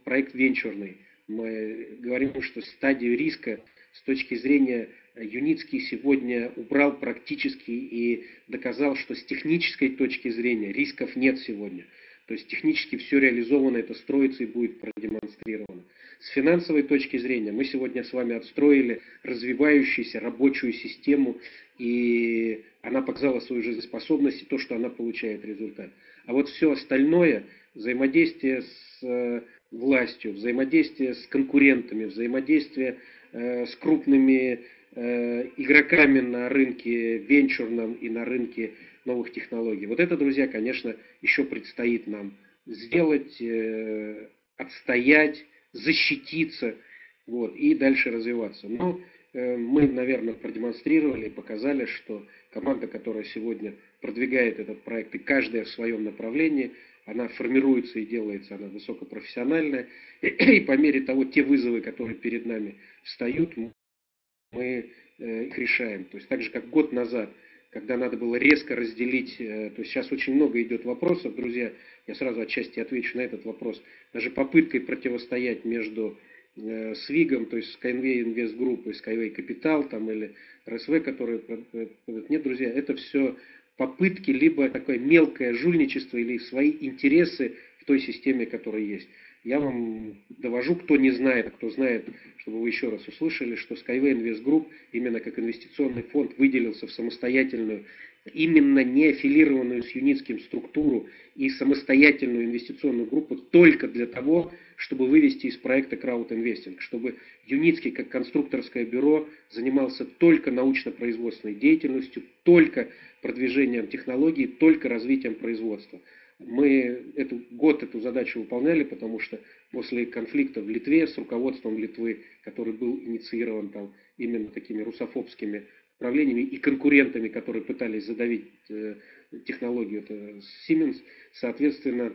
проект венчурный. Мы говорим, что стадию риска с точки зрения Юницкий сегодня убрал практически и доказал, что с технической точки зрения рисков нет сегодня. То есть технически все реализовано, это строится и будет продемонстрировано. С финансовой точки зрения мы сегодня с вами отстроили развивающуюся рабочую систему, и она показала свою жизнеспособность и то, что она получает результат. А вот все остальное, взаимодействие с э, властью, взаимодействие с конкурентами, взаимодействие э, с крупными игроками на рынке венчурном и на рынке новых технологий. Вот это, друзья, конечно, еще предстоит нам сделать, э, отстоять, защититься вот, и дальше развиваться. Но э, мы, наверное, продемонстрировали и показали, что команда, которая сегодня продвигает этот проект, и каждая в своем направлении, она формируется и делается, она высокопрофессиональная. И по мере того, те вызовы, которые перед нами встают, э, их решаем. То есть так же, как год назад, когда надо было резко разделить, э, то есть сейчас очень много идет вопросов, друзья, я сразу отчасти отвечу на этот вопрос, даже попыткой противостоять между э, Свигом, то есть Skyway Invest Group и Skyway Capital, там, или РСВ, которые... Нет, друзья, это все попытки, либо такое мелкое жульничество или свои интересы в той системе, которая есть. Я вам довожу, кто не знает, а кто знает, чтобы вы еще раз услышали, что Skyway Invest Group именно как инвестиционный фонд выделился в самостоятельную, именно не аффилированную с Юницким структуру и самостоятельную инвестиционную группу только для того, чтобы вывести из проекта краудинвестинг, чтобы Юницкий как конструкторское бюро занимался только научно-производственной деятельностью, только продвижением технологий, только развитием производства. Мы эту, год эту задачу выполняли, потому что после конфликта в Литве с руководством Литвы, который был инициирован там именно такими русофобскими правлениями и конкурентами, которые пытались задавить э, технологию, это Siemens, соответственно,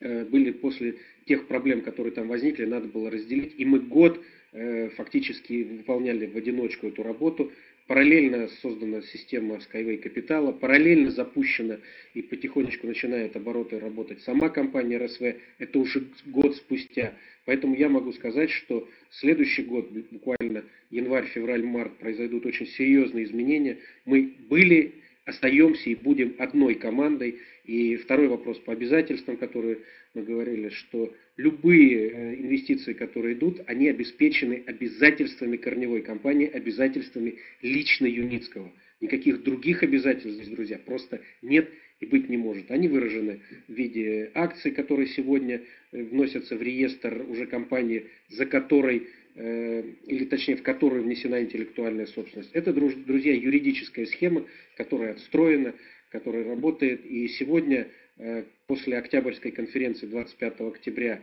э, были после тех проблем, которые там возникли, надо было разделить. И мы год э, фактически выполняли в одиночку эту работу, Параллельно создана система Skyway Капитала, параллельно запущена и потихонечку начинает обороты работать сама компания РСВ. Это уже год спустя. Поэтому я могу сказать, что следующий год, буквально январь, февраль, март, произойдут очень серьезные изменения. Мы были остаемся и будем одной командой. И второй вопрос по обязательствам, которые мы говорили, что любые э, инвестиции, которые идут, они обеспечены обязательствами корневой компании, обязательствами лично Юницкого. Никаких других обязательств здесь, друзья, просто нет и быть не может. Они выражены в виде акций, которые сегодня э, вносятся в реестр уже компании, за которой или точнее в которую внесена интеллектуальная собственность. Это, друзья, юридическая схема, которая отстроена, которая работает. И сегодня, э, после Октябрьской конференции 25 октября,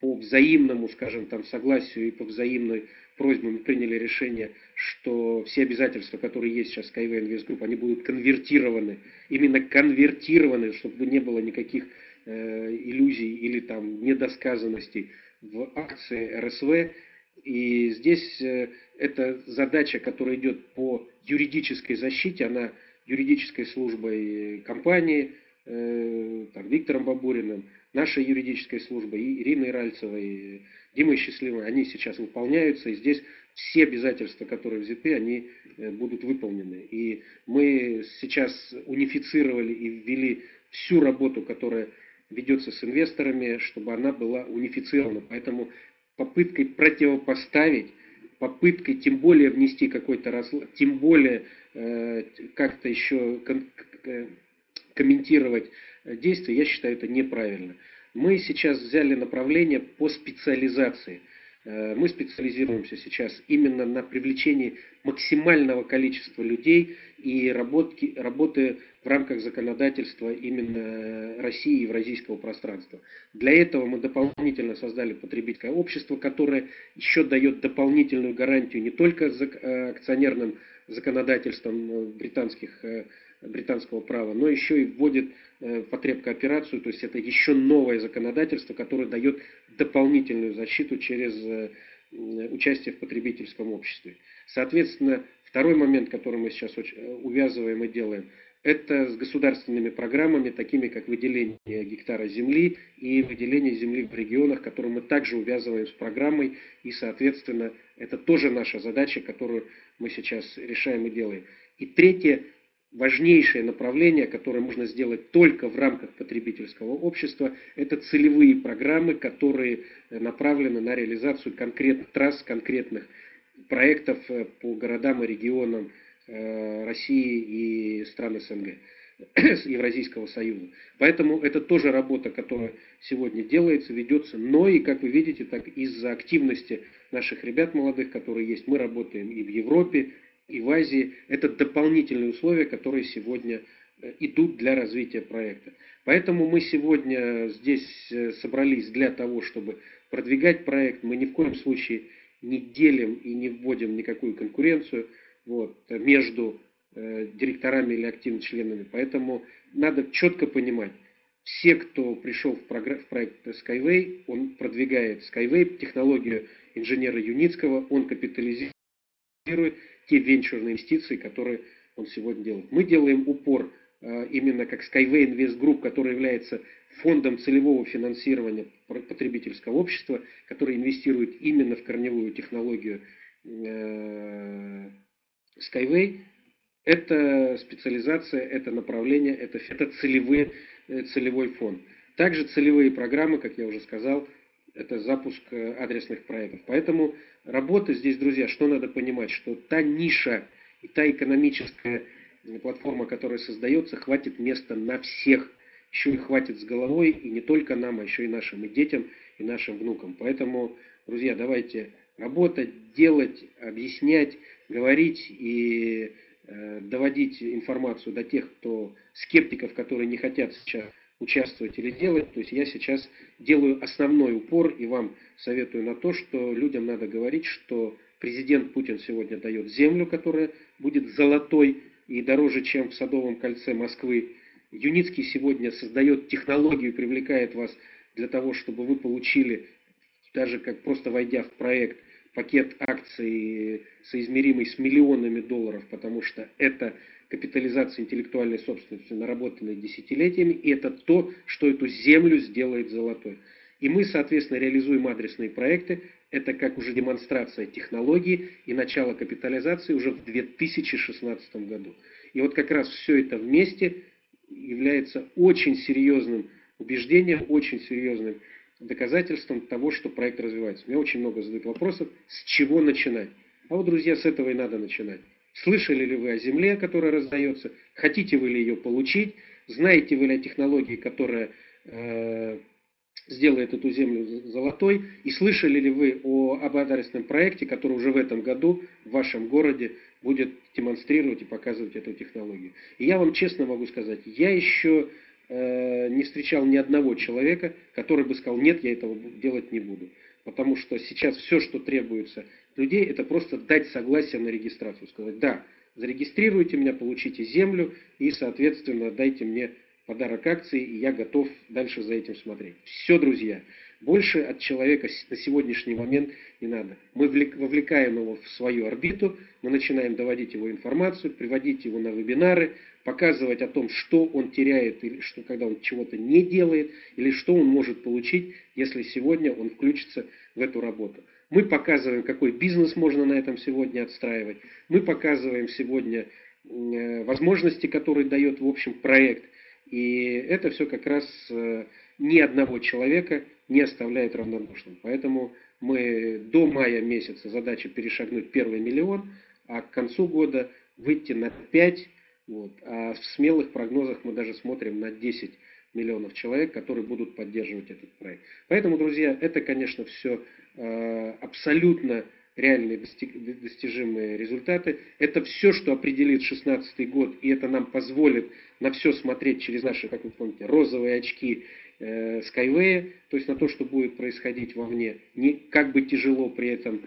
по взаимному, скажем, там, согласию и по взаимной просьбе мы приняли решение, что все обязательства, которые есть сейчас Skyway Invest Group, они будут конвертированы, именно конвертированы, чтобы не было никаких э, иллюзий или там недосказанностей в акции РСВ. И здесь э, эта задача, которая идет по юридической защите, она юридической службой компании, э, там, Виктором Бабуриным, нашей юридической службой, Ириной Ральцевой, Димой Счастливой, они сейчас выполняются, и здесь все обязательства, которые взяты, они э, будут выполнены. И мы сейчас унифицировали и ввели всю работу, которая ведется с инвесторами, чтобы она была унифицирована. Поэтому попыткой противопоставить, попыткой тем более внести какой-то разлад, тем более э, как-то еще кон- комментировать действия, я считаю это неправильно. Мы сейчас взяли направление по специализации – Э, мы специализируемся сейчас именно на привлечении максимального количества людей и работки, работы в рамках законодательства именно России и евразийского пространства. Для этого мы дополнительно создали потребительское общество, которое еще дает дополнительную гарантию не только э, акционерным законодательством э, британских британского права, но еще и вводит э, потребкооперацию, то есть это еще новое законодательство, которое дает дополнительную защиту через э, участие в потребительском обществе. Соответственно, второй момент, который мы сейчас э, увязываем и делаем, это с государственными программами, такими как выделение гектара земли и выделение земли в регионах, которые мы также увязываем с программой. И, соответственно, это тоже наша задача, которую мы сейчас решаем и делаем. И третье, важнейшее направление, которое можно сделать только в рамках потребительского общества, это целевые программы, которые э, направлены на реализацию конкретных трасс, конкретных проектов э, по городам и регионам э, России и стран СНГ. Евразийского союза. Поэтому это тоже работа, которая сегодня делается, ведется, но и, как вы видите, так из-за активности наших ребят молодых, которые есть, мы работаем и в Европе, и в Азии. Это дополнительные условия, которые сегодня э, идут для развития проекта. Поэтому мы сегодня здесь э, собрались для того, чтобы продвигать проект. Мы ни в коем случае не делим и не вводим никакую конкуренцию вот, между э, директорами или активными членами. Поэтому надо четко понимать, все, кто пришел в, в проект Skyway, он продвигает Skyway, технологию инженера Юницкого, он капитализирует те венчурные инвестиции, которые он сегодня делает. Мы делаем упор э, именно как Skyway Invest Group, который является фондом целевого финансирования потребительского общества, который инвестирует именно в корневую технологию э, Skyway. Это специализация, это направление, это, это целевые, э, целевой фонд. Также целевые программы, как я уже сказал, это запуск адресных проектов. Поэтому работа здесь, друзья, что надо понимать, что та ниша и та экономическая платформа, которая создается, хватит места на всех. Еще и хватит с головой, и не только нам, а еще и нашим и детям, и нашим внукам. Поэтому, друзья, давайте работать, делать, объяснять, говорить и э, доводить информацию до тех, кто скептиков, которые не хотят сейчас участвовать или делать. То есть я сейчас делаю основной упор и вам советую на то, что людям надо говорить, что президент Путин сегодня дает землю, которая будет золотой и дороже, чем в Садовом кольце Москвы. Юницкий сегодня создает технологию, привлекает вас для того, чтобы вы получили, даже как просто войдя в проект, пакет акций, соизмеримый с миллионами долларов, потому что это капитализация интеллектуальной собственности, наработанной десятилетиями, и это то, что эту землю сделает золотой. И мы, соответственно, реализуем адресные проекты. Это как уже демонстрация технологии и начало капитализации уже в 2016 году. И вот как раз все это вместе является очень серьезным убеждением, очень серьезным доказательством того, что проект развивается. Мне очень много задают вопросов, с чего начинать. А вот, друзья, с этого и надо начинать. Слышали ли вы о земле, которая раздается? Хотите вы ли ее получить? Знаете вы ли о технологии, которая э, сделает эту землю золотой? И слышали ли вы о, об адресном проекте, который уже в этом году в вашем городе будет демонстрировать и показывать эту технологию? И я вам честно могу сказать, я еще э, не встречал ни одного человека, который бы сказал, нет, я этого делать не буду. Потому что сейчас все, что требуется людей, это просто дать согласие на регистрацию. Сказать, да, зарегистрируйте меня, получите землю и, соответственно, дайте мне подарок акции, и я готов дальше за этим смотреть. Все, друзья. Больше от человека на сегодняшний момент не надо. Мы вовлекаем его в свою орбиту, мы начинаем доводить его информацию, приводить его на вебинары, показывать о том, что он теряет, или что, когда он чего-то не делает, или что он может получить, если сегодня он включится в эту работу. Мы показываем, какой бизнес можно на этом сегодня отстраивать. Мы показываем сегодня э, возможности, которые дает, в общем, проект. И это все как раз э, ни одного человека не оставляет равнодушным. Поэтому мы до мая месяца задача перешагнуть первый миллион, а к концу года выйти на 5. Вот. А в смелых прогнозах мы даже смотрим на 10 миллионов человек, которые будут поддерживать этот проект. Поэтому, друзья, это, конечно, все э, абсолютно реальные достижимые результаты. Это все, что определит 2016 год, и это нам позволит на все смотреть через наши, как вы помните, розовые очки э, Skyway, то есть на то, что будет происходить вовне, не, как бы тяжело при этом,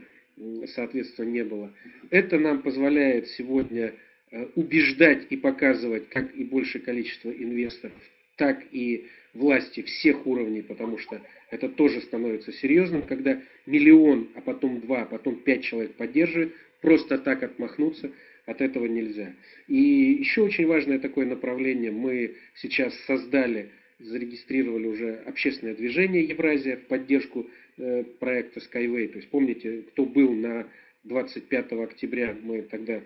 соответственно, не было. Это нам позволяет сегодня э, убеждать и показывать, как и большее количество инвесторов, так и власти всех уровней, потому что это тоже становится серьезным, когда миллион, а потом два, а потом пять человек поддерживает, просто так отмахнуться от этого нельзя. И еще очень важное такое направление, мы сейчас создали, зарегистрировали уже общественное движение Евразия в поддержку э, проекта Skyway. То есть помните, кто был на 25 октября, мы тогда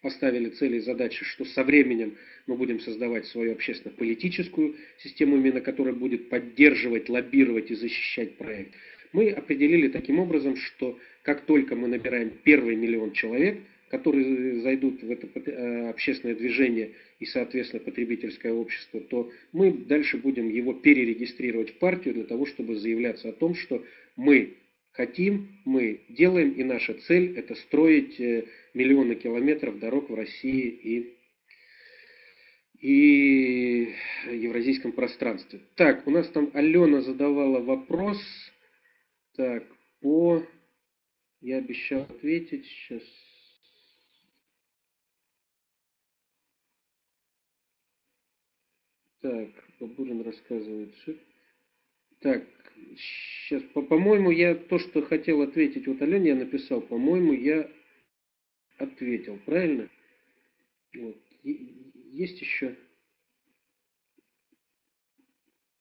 поставили цели и задачи, что со временем мы будем создавать свою общественно-политическую систему, именно которая будет поддерживать, лоббировать и защищать проект. Мы определили таким образом, что как только мы набираем первый миллион человек, которые зайдут в это э, общественное движение и, соответственно, потребительское общество, то мы дальше будем его перерегистрировать в партию для того, чтобы заявляться о том, что мы хотим, мы делаем, и наша цель – это строить э, миллионы километров дорог в России и, и евразийском пространстве. Так, у нас там Алена задавала вопрос. Так, по... Я обещал ответить. Сейчас. Так, Бабурин рассказывает. Так, сейчас, по-моему, я то, что хотел ответить вот Алене, я написал, по-моему, я ответил, правильно? Вот. Есть еще?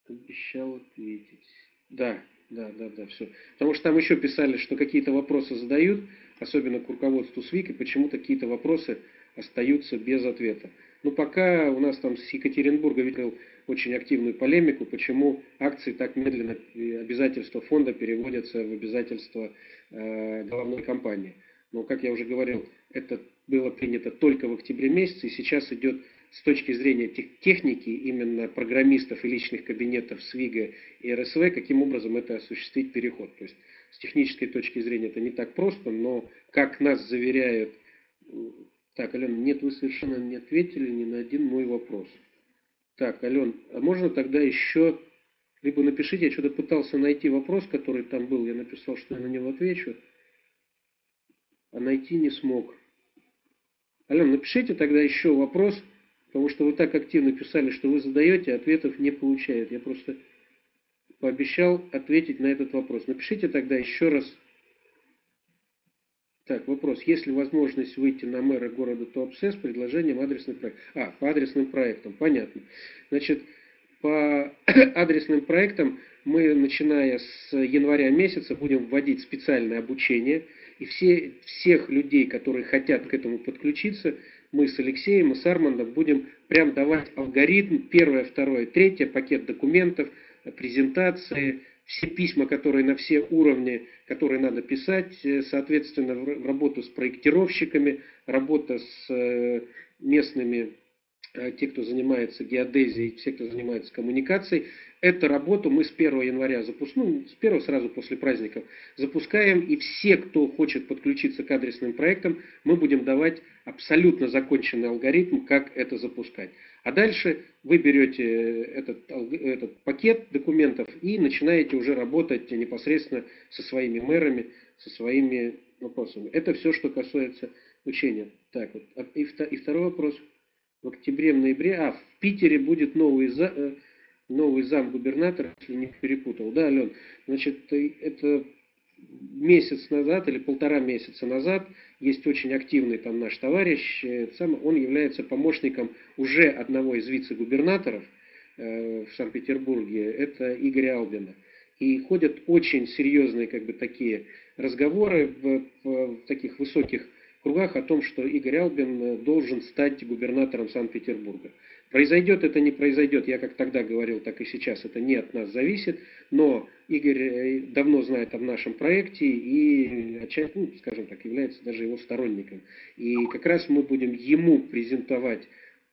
Обещал ответить. Да, да, да, да, все. Потому что там еще писали, что какие-то вопросы задают, особенно к руководству СВИК, и почему-то какие-то вопросы остаются без ответа. Но пока у нас там с Екатеринбурга видел очень активную полемику, почему акции так медленно, обязательства фонда переводятся в обязательства э, головной компании. Но, как я уже говорил, это было принято только в октябре месяце, и сейчас идет с точки зрения техники, именно программистов и личных кабинетов СВИГа и РСВ, каким образом это осуществить переход. То есть с технической точки зрения это не так просто, но как нас заверяют... Так, Алена, нет, вы совершенно не ответили ни на один мой вопрос. Так, Ален, а можно тогда еще... Либо напишите, я что-то пытался найти вопрос, который там был, я написал, что я на него отвечу а найти не смог. Ален, напишите тогда еще вопрос, потому что вы так активно писали, что вы задаете, а ответов не получает. Я просто пообещал ответить на этот вопрос. Напишите тогда еще раз. Так, вопрос. Есть ли возможность выйти на мэра города Туапсе с предложением адресных проектов? А, по адресным проектам, понятно. Значит, по адресным проектам мы, начиная с января месяца, будем вводить специальное обучение – и все, всех людей, которые хотят к этому подключиться, мы с Алексеем и с Армандом будем прям давать алгоритм, первое, второе, третье, пакет документов, презентации, все письма, которые на все уровни, которые надо писать, э, соответственно, в работу с проектировщиками, работа с э, местными Э, те, кто занимается геодезией, все, кто занимается коммуникацией. Эту работу мы с 1 января запускаем, ну, с 1 сразу после праздников запускаем, и все, кто хочет подключиться к адресным проектам, мы будем давать абсолютно законченный алгоритм, как это запускать. А дальше вы берете этот, этот пакет документов и начинаете уже работать непосредственно со своими мэрами, со своими вопросами. Это все, что касается учения. Так, вот. А, и, и второй вопрос – в октябре, в ноябре, а в Питере будет новый, за, э, новый зам губернатора, если не перепутал, да, Ален? Значит, э, это месяц назад или полтора месяца назад есть очень активный там наш товарищ, э, он является помощником уже одного из вице-губернаторов э, в Санкт-Петербурге, это Игорь Албина. И ходят очень серьезные как бы такие разговоры в, в, в таких высоких кругах о том, что Игорь Албин э, должен стать губернатором Санкт-Петербурга. Произойдет это, не произойдет, я как тогда говорил, так и сейчас, это не от нас зависит, но Игорь э, давно знает об нашем проекте и, ну, скажем так, является даже его сторонником. И как раз мы будем ему презентовать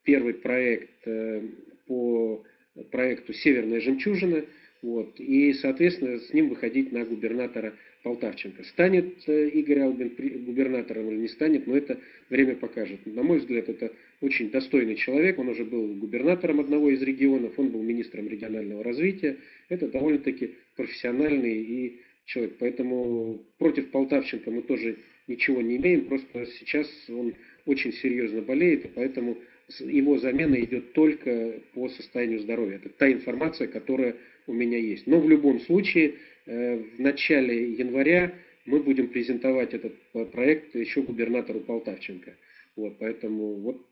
первый проект э, по проекту «Северная жемчужина», вот, и, соответственно, с ним выходить на губернатора Полтавченко. Станет э, Игорь Албин губернатором или не станет, но это время покажет. На мой взгляд, это очень достойный человек. Он уже был губернатором одного из регионов, он был министром регионального развития. Это довольно-таки профессиональный и человек. Поэтому против Полтавченко мы тоже ничего не имеем. Просто сейчас он очень серьезно болеет, и поэтому его замена идет только по состоянию здоровья. Это та информация, которая у меня есть. Но в любом случае, в начале января мы будем презентовать этот проект еще губернатору Полтавченко. Вот, поэтому вот,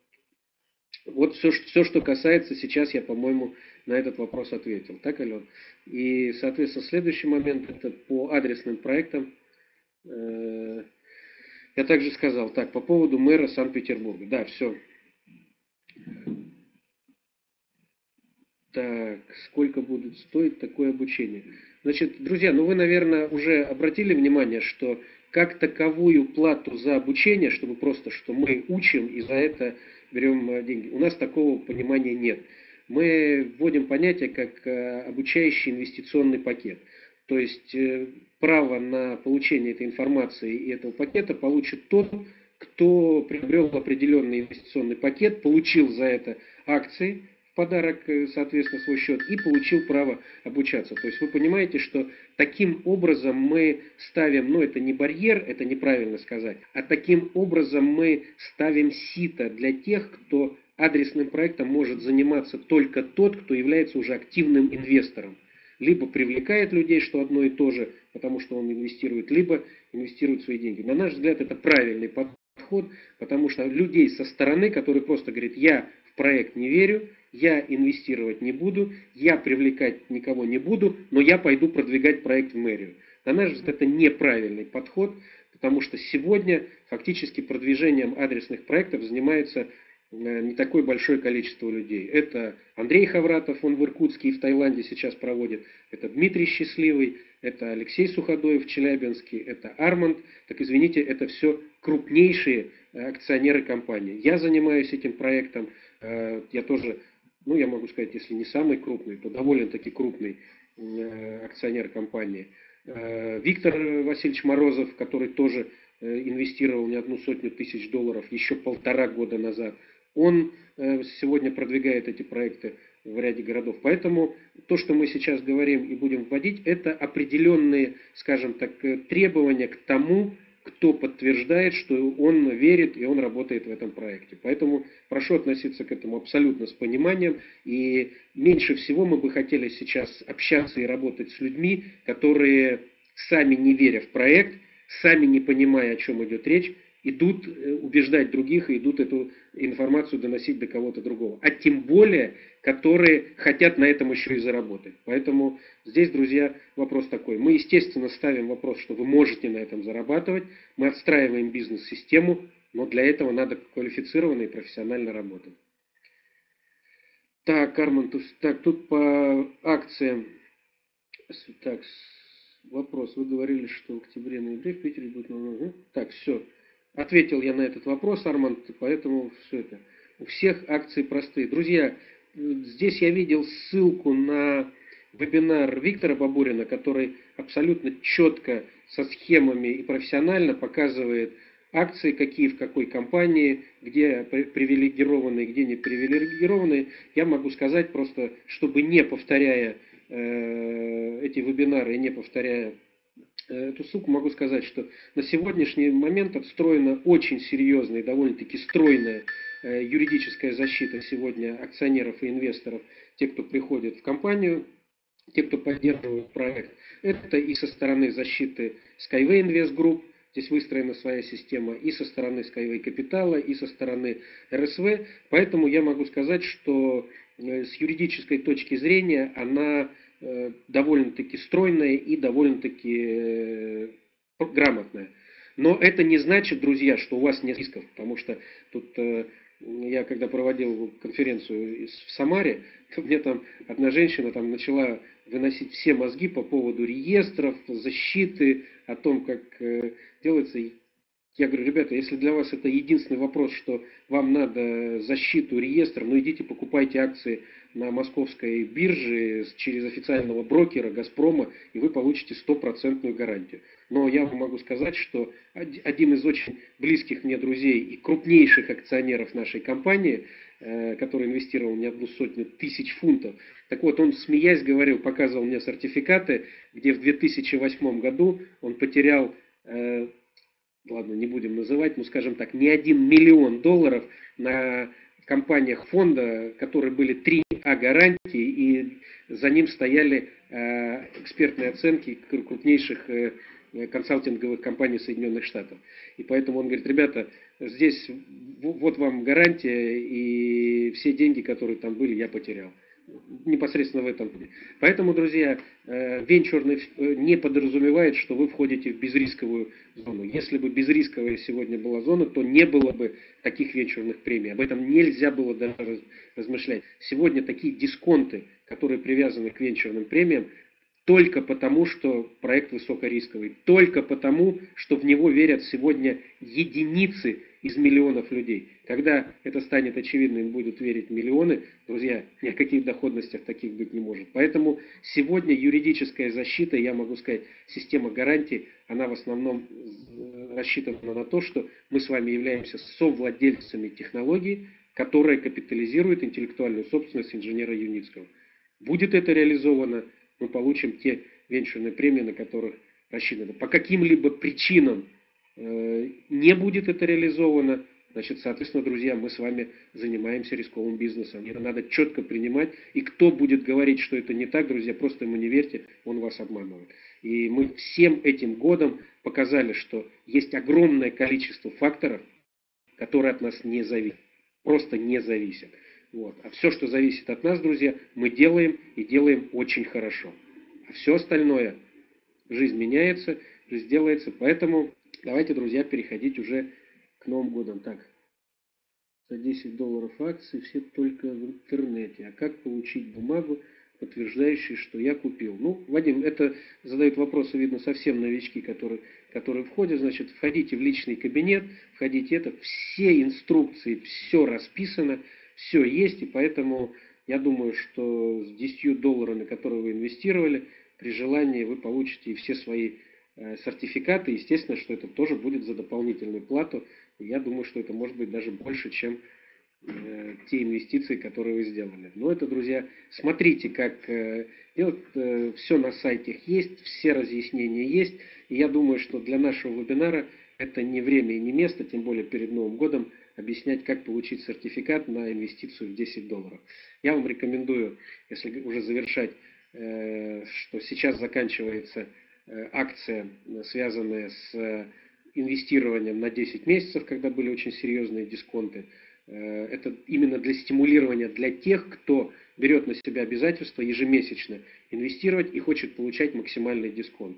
вот все, все, что касается сейчас, я, по-моему, на этот вопрос ответил. Так, Ален? И, соответственно, следующий момент, это по адресным проектам. Э, я также сказал, так, по поводу мэра Санкт-Петербурга. Да, все, Так, сколько будет стоить такое обучение? Значит, друзья, ну вы, наверное, уже обратили внимание, что как таковую плату за обучение, чтобы просто, что мы учим и за это берем э, деньги, у нас такого понимания нет. Мы вводим понятие как э, обучающий инвестиционный пакет. То есть э, право на получение этой информации и этого пакета получит тот, кто приобрел определенный инвестиционный пакет, получил за это акции, подарок, э, соответственно, свой счет и получил право обучаться. То есть вы понимаете, что таким образом мы ставим, ну это не барьер, это неправильно сказать, а таким образом мы ставим сито для тех, кто адресным проектом может заниматься только тот, кто является уже активным инвестором. Либо привлекает людей, что одно и то же, потому что он инвестирует, либо инвестирует свои деньги. На наш взгляд, это правильный подход, потому что людей со стороны, которые просто говорят, я проект не верю, я инвестировать не буду, я привлекать никого не буду, но я пойду продвигать проект в мэрию. На наш взгляд, это неправильный подход, потому что сегодня фактически продвижением адресных проектов занимается э, не такое большое количество людей. Это Андрей Хавратов, он в Иркутске и в Таиланде сейчас проводит, это Дмитрий Счастливый, это Алексей Суходоев в Челябинске, это Арманд. Так извините, это все крупнейшие э, акционеры компании. Я занимаюсь этим проектом, я тоже ну, я могу сказать, если не самый крупный, то довольно-таки крупный э, акционер компании. Э, Виктор Васильевич Морозов, который тоже э, инвестировал не одну сотню тысяч долларов еще полтора года назад, он сегодня продвигает эти проекты в ряде городов. Поэтому то, что мы сейчас говорим и будем вводить, это определенные, скажем так, требования к тому, кто подтверждает, что он верит и он работает в этом проекте. Поэтому прошу относиться к этому абсолютно с пониманием. И меньше всего мы бы хотели сейчас общаться и работать с людьми, которые сами не веря в проект, сами не понимая, о чем идет речь, идут э, убеждать других и идут эту информацию доносить до кого-то другого. А тем более, которые хотят на этом еще и заработать. Поэтому здесь, друзья, вопрос такой. Мы, естественно, ставим вопрос, что вы можете на этом зарабатывать. Мы отстраиваем бизнес-систему, Но для этого надо квалифицированно и профессионально работать. Так, Карман, так, тут по акциям. Так, вопрос. Вы говорили, что в октябре-ноябре в Питере будет... Так, все. Ответил я на этот вопрос, Арман, поэтому все это. У всех акции простые. Друзья, здесь я видел ссылку на вебинар Виктора Бабурина, который абсолютно четко со схемами и профессионально показывает акции, какие в какой компании, где привилегированные, где не привилегированные. Я могу сказать просто, чтобы не повторяя э, эти вебинары не повторяя эту ссылку, могу сказать, что на сегодняшний момент отстроена очень серьезная и довольно-таки стройная э, юридическая защита сегодня акционеров и инвесторов, те, кто приходит в компанию, те, кто поддерживает проект. Это и со стороны защиты Skyway Invest Group, здесь выстроена своя система, и со стороны Skyway Капитала, и со стороны РСВ. Поэтому я могу сказать, что э, с юридической точки зрения она э, довольно-таки стройная и довольно-таки э, грамотная. Но это не значит, друзья, что у вас нет рисков, потому что тут я когда проводил конференцию в Самаре, то мне там одна женщина там начала выносить все мозги по поводу реестров, защиты, о том, как э, делается. Я говорю, ребята, если для вас это единственный вопрос, что вам надо защиту реестра, ну идите покупайте акции на московской бирже через официального брокера «Газпрома», и вы получите стопроцентную гарантию. Но я вам могу сказать, что один из очень близких мне друзей и крупнейших акционеров нашей компании, э, который инвестировал не одну сотню тысяч фунтов, так вот, он, смеясь, говорил, показывал мне сертификаты, где в 2008 году он потерял, э, ладно, не будем называть, ну, скажем так, не один миллион долларов на компаниях фонда, которые были 3А гарантии, и за ним стояли э, экспертные оценки крупнейших э, консалтинговых компаний Соединенных Штатов. И поэтому он говорит, ребята, здесь вот вам гарантия, и все деньги, которые там были, я потерял непосредственно в этом. Поэтому, друзья, э, венчурный э, не подразумевает, что вы входите в безрисковую зону. Если бы безрисковая сегодня была зона, то не было бы таких венчурных премий. Об этом нельзя было даже размышлять. Сегодня такие дисконты, которые привязаны к венчурным премиям, только потому, что проект высокорисковый, только потому, что в него верят сегодня единицы из миллионов людей. Когда это станет очевидно, им будут верить миллионы, друзья, ни о каких доходностях таких быть не может. Поэтому сегодня юридическая защита, я могу сказать, система гарантий, она в основном э, рассчитана на то, что мы с вами являемся совладельцами технологии, которая капитализирует интеллектуальную собственность инженера Юницкого. Будет это реализовано, мы получим те венчурные премии, на которых рассчитано. По каким-либо причинам не будет это реализовано, значит, соответственно, друзья, мы с вами занимаемся рисковым бизнесом. Это надо четко принимать. И кто будет говорить, что это не так, друзья, просто ему не верьте, он вас обманывает. И мы всем этим годом показали, что есть огромное количество факторов, которые от нас не зависят. Просто не зависят. Вот. А все, что зависит от нас, друзья, мы делаем и делаем очень хорошо. А все остальное, жизнь меняется, жизнь делается. Поэтому давайте, друзья, переходить уже к Новым годам. Так, за 10 долларов акции все только в интернете. А как получить бумагу, подтверждающую, что я купил? Ну, Вадим, это задают вопросы, видно, совсем новички, которые, которые входят. Значит, входите в личный кабинет, входите это. Все инструкции, все расписано все есть, и поэтому я думаю, что с 10 долларами, которые вы инвестировали, при желании вы получите все свои сертификаты. Естественно, что это тоже будет за дополнительную плату. я думаю, что это может быть даже больше, чем э, те инвестиции, которые вы сделали. Но это, друзья, смотрите, как э, делать. Все на сайте есть, все разъяснения есть. И я думаю, что для нашего вебинара это не время и не место, тем более перед Новым годом, объяснять, как получить сертификат на инвестицию в 10 долларов. Я вам рекомендую, если уже завершать, э, что сейчас заканчивается э, акция, связанная с инвестированием на 10 месяцев, когда были очень серьезные дисконты. Э, это именно для стимулирования для тех, кто берет на себя обязательство ежемесячно инвестировать и хочет получать максимальный дисконт.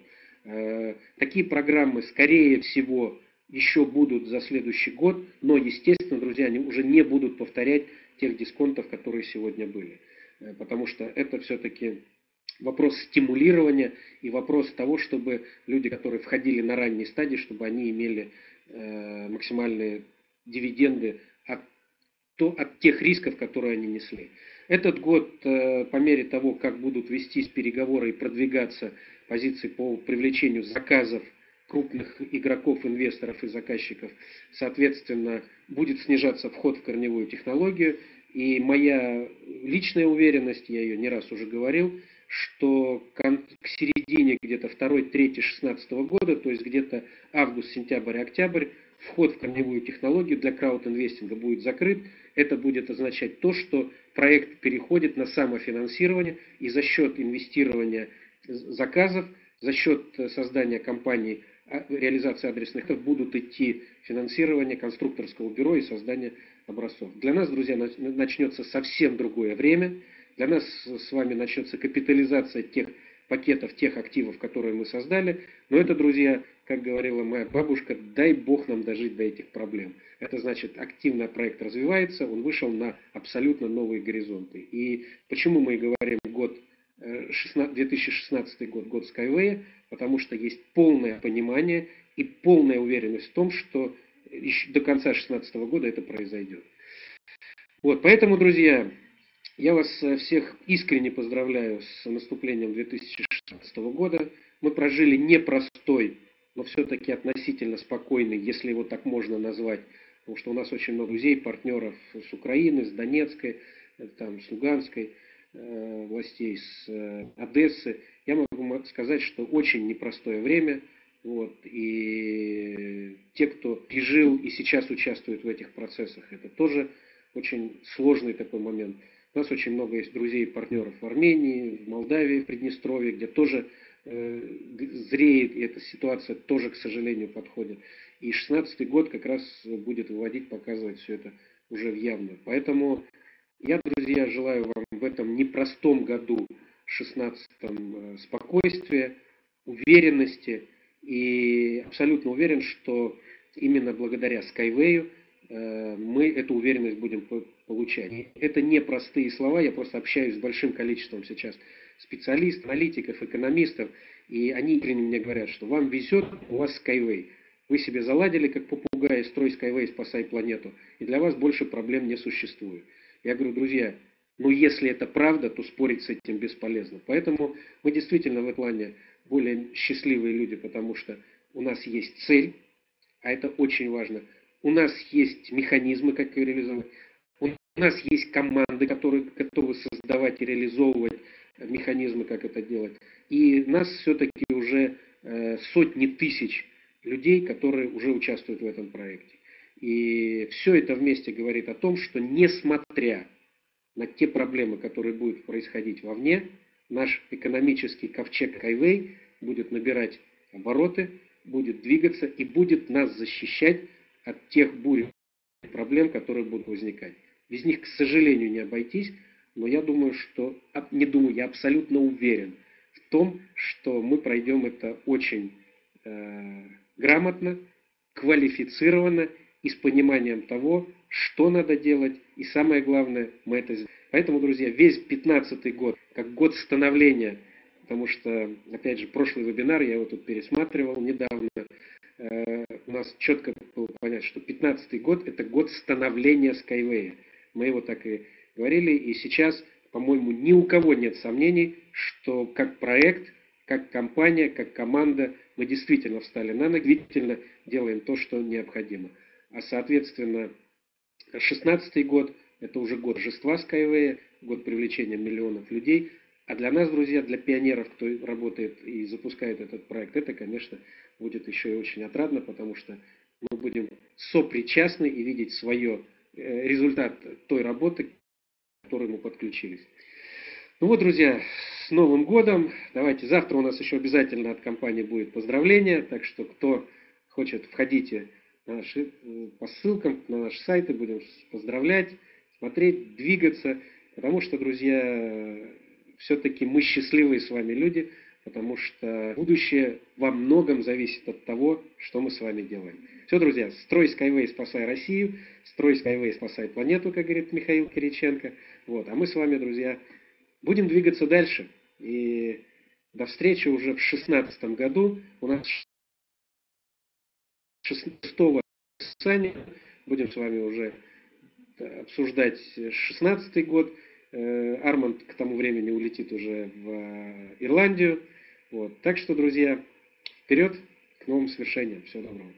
Такие программы, скорее всего, еще будут за следующий год, но, естественно, друзья, они уже не будут повторять тех дисконтов, которые сегодня были. Э, потому что это все-таки вопрос стимулирования и вопрос того, чтобы люди, которые входили на ранней стадии, чтобы они имели э, максимальные дивиденды от, то, от тех рисков, которые они несли. Этот год, э, по мере того, как будут вестись переговоры и продвигаться позиции по привлечению заказов крупных игроков, инвесторов и заказчиков, соответственно, будет снижаться вход в корневую технологию. И моя личная уверенность, я ее не раз уже говорил, что к середине где-то 2 3 16 года, то есть где-то август, сентябрь, октябрь, вход в корневую технологию для краудинвестинга будет закрыт. Это будет означать то, что проект переходит на самофинансирование и за счет инвестирования заказов, за счет создания компаний а, реализации адресных будут идти финансирование конструкторского бюро и создание образцов. Для нас, друзья, начнется совсем другое время. Для нас с вами начнется капитализация тех пакетов, тех активов, которые мы создали. Но это, друзья, как говорила моя бабушка, дай Бог нам дожить до этих проблем. Это значит, активно проект развивается, он вышел на абсолютно новые горизонты. И почему мы говорим год 2016 э, год, год Skyway, потому что есть полное понимание и полная уверенность в том, что еще до конца 2016 года это произойдет. Вот, поэтому, друзья, я вас всех искренне поздравляю с наступлением 2016 года. Мы прожили непростой, но все-таки относительно спокойный, если его так можно назвать, потому что у нас очень много друзей, партнеров с Украины, с Донецкой, там, с Луганской э, властей, с э, Одессы. Я могу сказать, что очень непростое время – вот. И те, кто пережил и сейчас участвует в этих процессах, это тоже очень сложный такой момент. У нас очень много есть друзей и партнеров в Армении, в Молдавии, в Приднестровье, где тоже э, зреет, и эта ситуация тоже, к сожалению, подходит. И 16 год как раз будет выводить, показывать все это уже в явную. Поэтому я, друзья, желаю вам в этом непростом году, 16-м, э, спокойствия, уверенности, и абсолютно уверен, что именно благодаря Skyway э, мы эту уверенность будем получать. Это не простые слова, я просто общаюсь с большим количеством сейчас специалистов, аналитиков, экономистов, и они искренне мне говорят, что вам везет, у вас Skyway. Вы себе заладили, как попугаи, строй Skyway, спасай планету, и для вас больше проблем не существует. Я говорю, друзья, ну если это правда, то спорить с этим бесполезно. Поэтому мы действительно в этом плане более счастливые люди, потому что у нас есть цель, а это очень важно. У нас есть механизмы, как ее реализовать. У нас есть команды, которые готовы создавать и реализовывать механизмы, как это делать. И нас все-таки уже э, сотни тысяч людей, которые уже участвуют в этом проекте. И все это вместе говорит о том, что несмотря на те проблемы, которые будут происходить вовне, наш экономический ковчег Хайвей будет набирать обороты, будет двигаться и будет нас защищать от тех бурь проблем, которые будут возникать. Без них, к сожалению, не обойтись, но я думаю, что, не думаю, я абсолютно уверен в том, что мы пройдем это очень э, грамотно, квалифицированно и с пониманием того, что надо делать, и самое главное, мы это сделаем. Поэтому, друзья, весь 15 год, как год становления, потому что, опять же, прошлый вебинар, я его тут пересматривал недавно, э, у нас четко было понятно, что 15 год – это год становления Skyway. Мы его так и говорили, и сейчас, по-моему, ни у кого нет сомнений, что как проект, как компания, как команда мы действительно встали на ноги, действительно делаем то, что необходимо. А, соответственно, 16 год – это уже год жества Skyway, год привлечения миллионов людей. А для нас, друзья, для пионеров, кто работает и запускает этот проект, это, конечно, будет еще и очень отрадно, потому что мы будем сопричастны и видеть свое результат той работы, к которой мы подключились. Ну вот, друзья, с Новым годом. Давайте, завтра у нас еще обязательно от компании будет поздравление, так что кто хочет, входите на наши, э, по ссылкам на наши сайты, будем поздравлять смотреть, двигаться, потому что, друзья, все-таки мы счастливые с вами люди, потому что будущее во многом зависит от того, что мы с вами делаем. Все, друзья, строй Skyway, спасай Россию, строй Skyway, спасай планету, как говорит Михаил Кириченко. Вот. А мы с вами, друзья, будем двигаться дальше. И до встречи уже в 2016 году. У нас 6 расписания. Будем с вами уже обсуждать 16 год. Э, Арманд к тому времени улетит уже в э, Ирландию. Вот. Так что, друзья, вперед к новым свершениям. Всего доброго.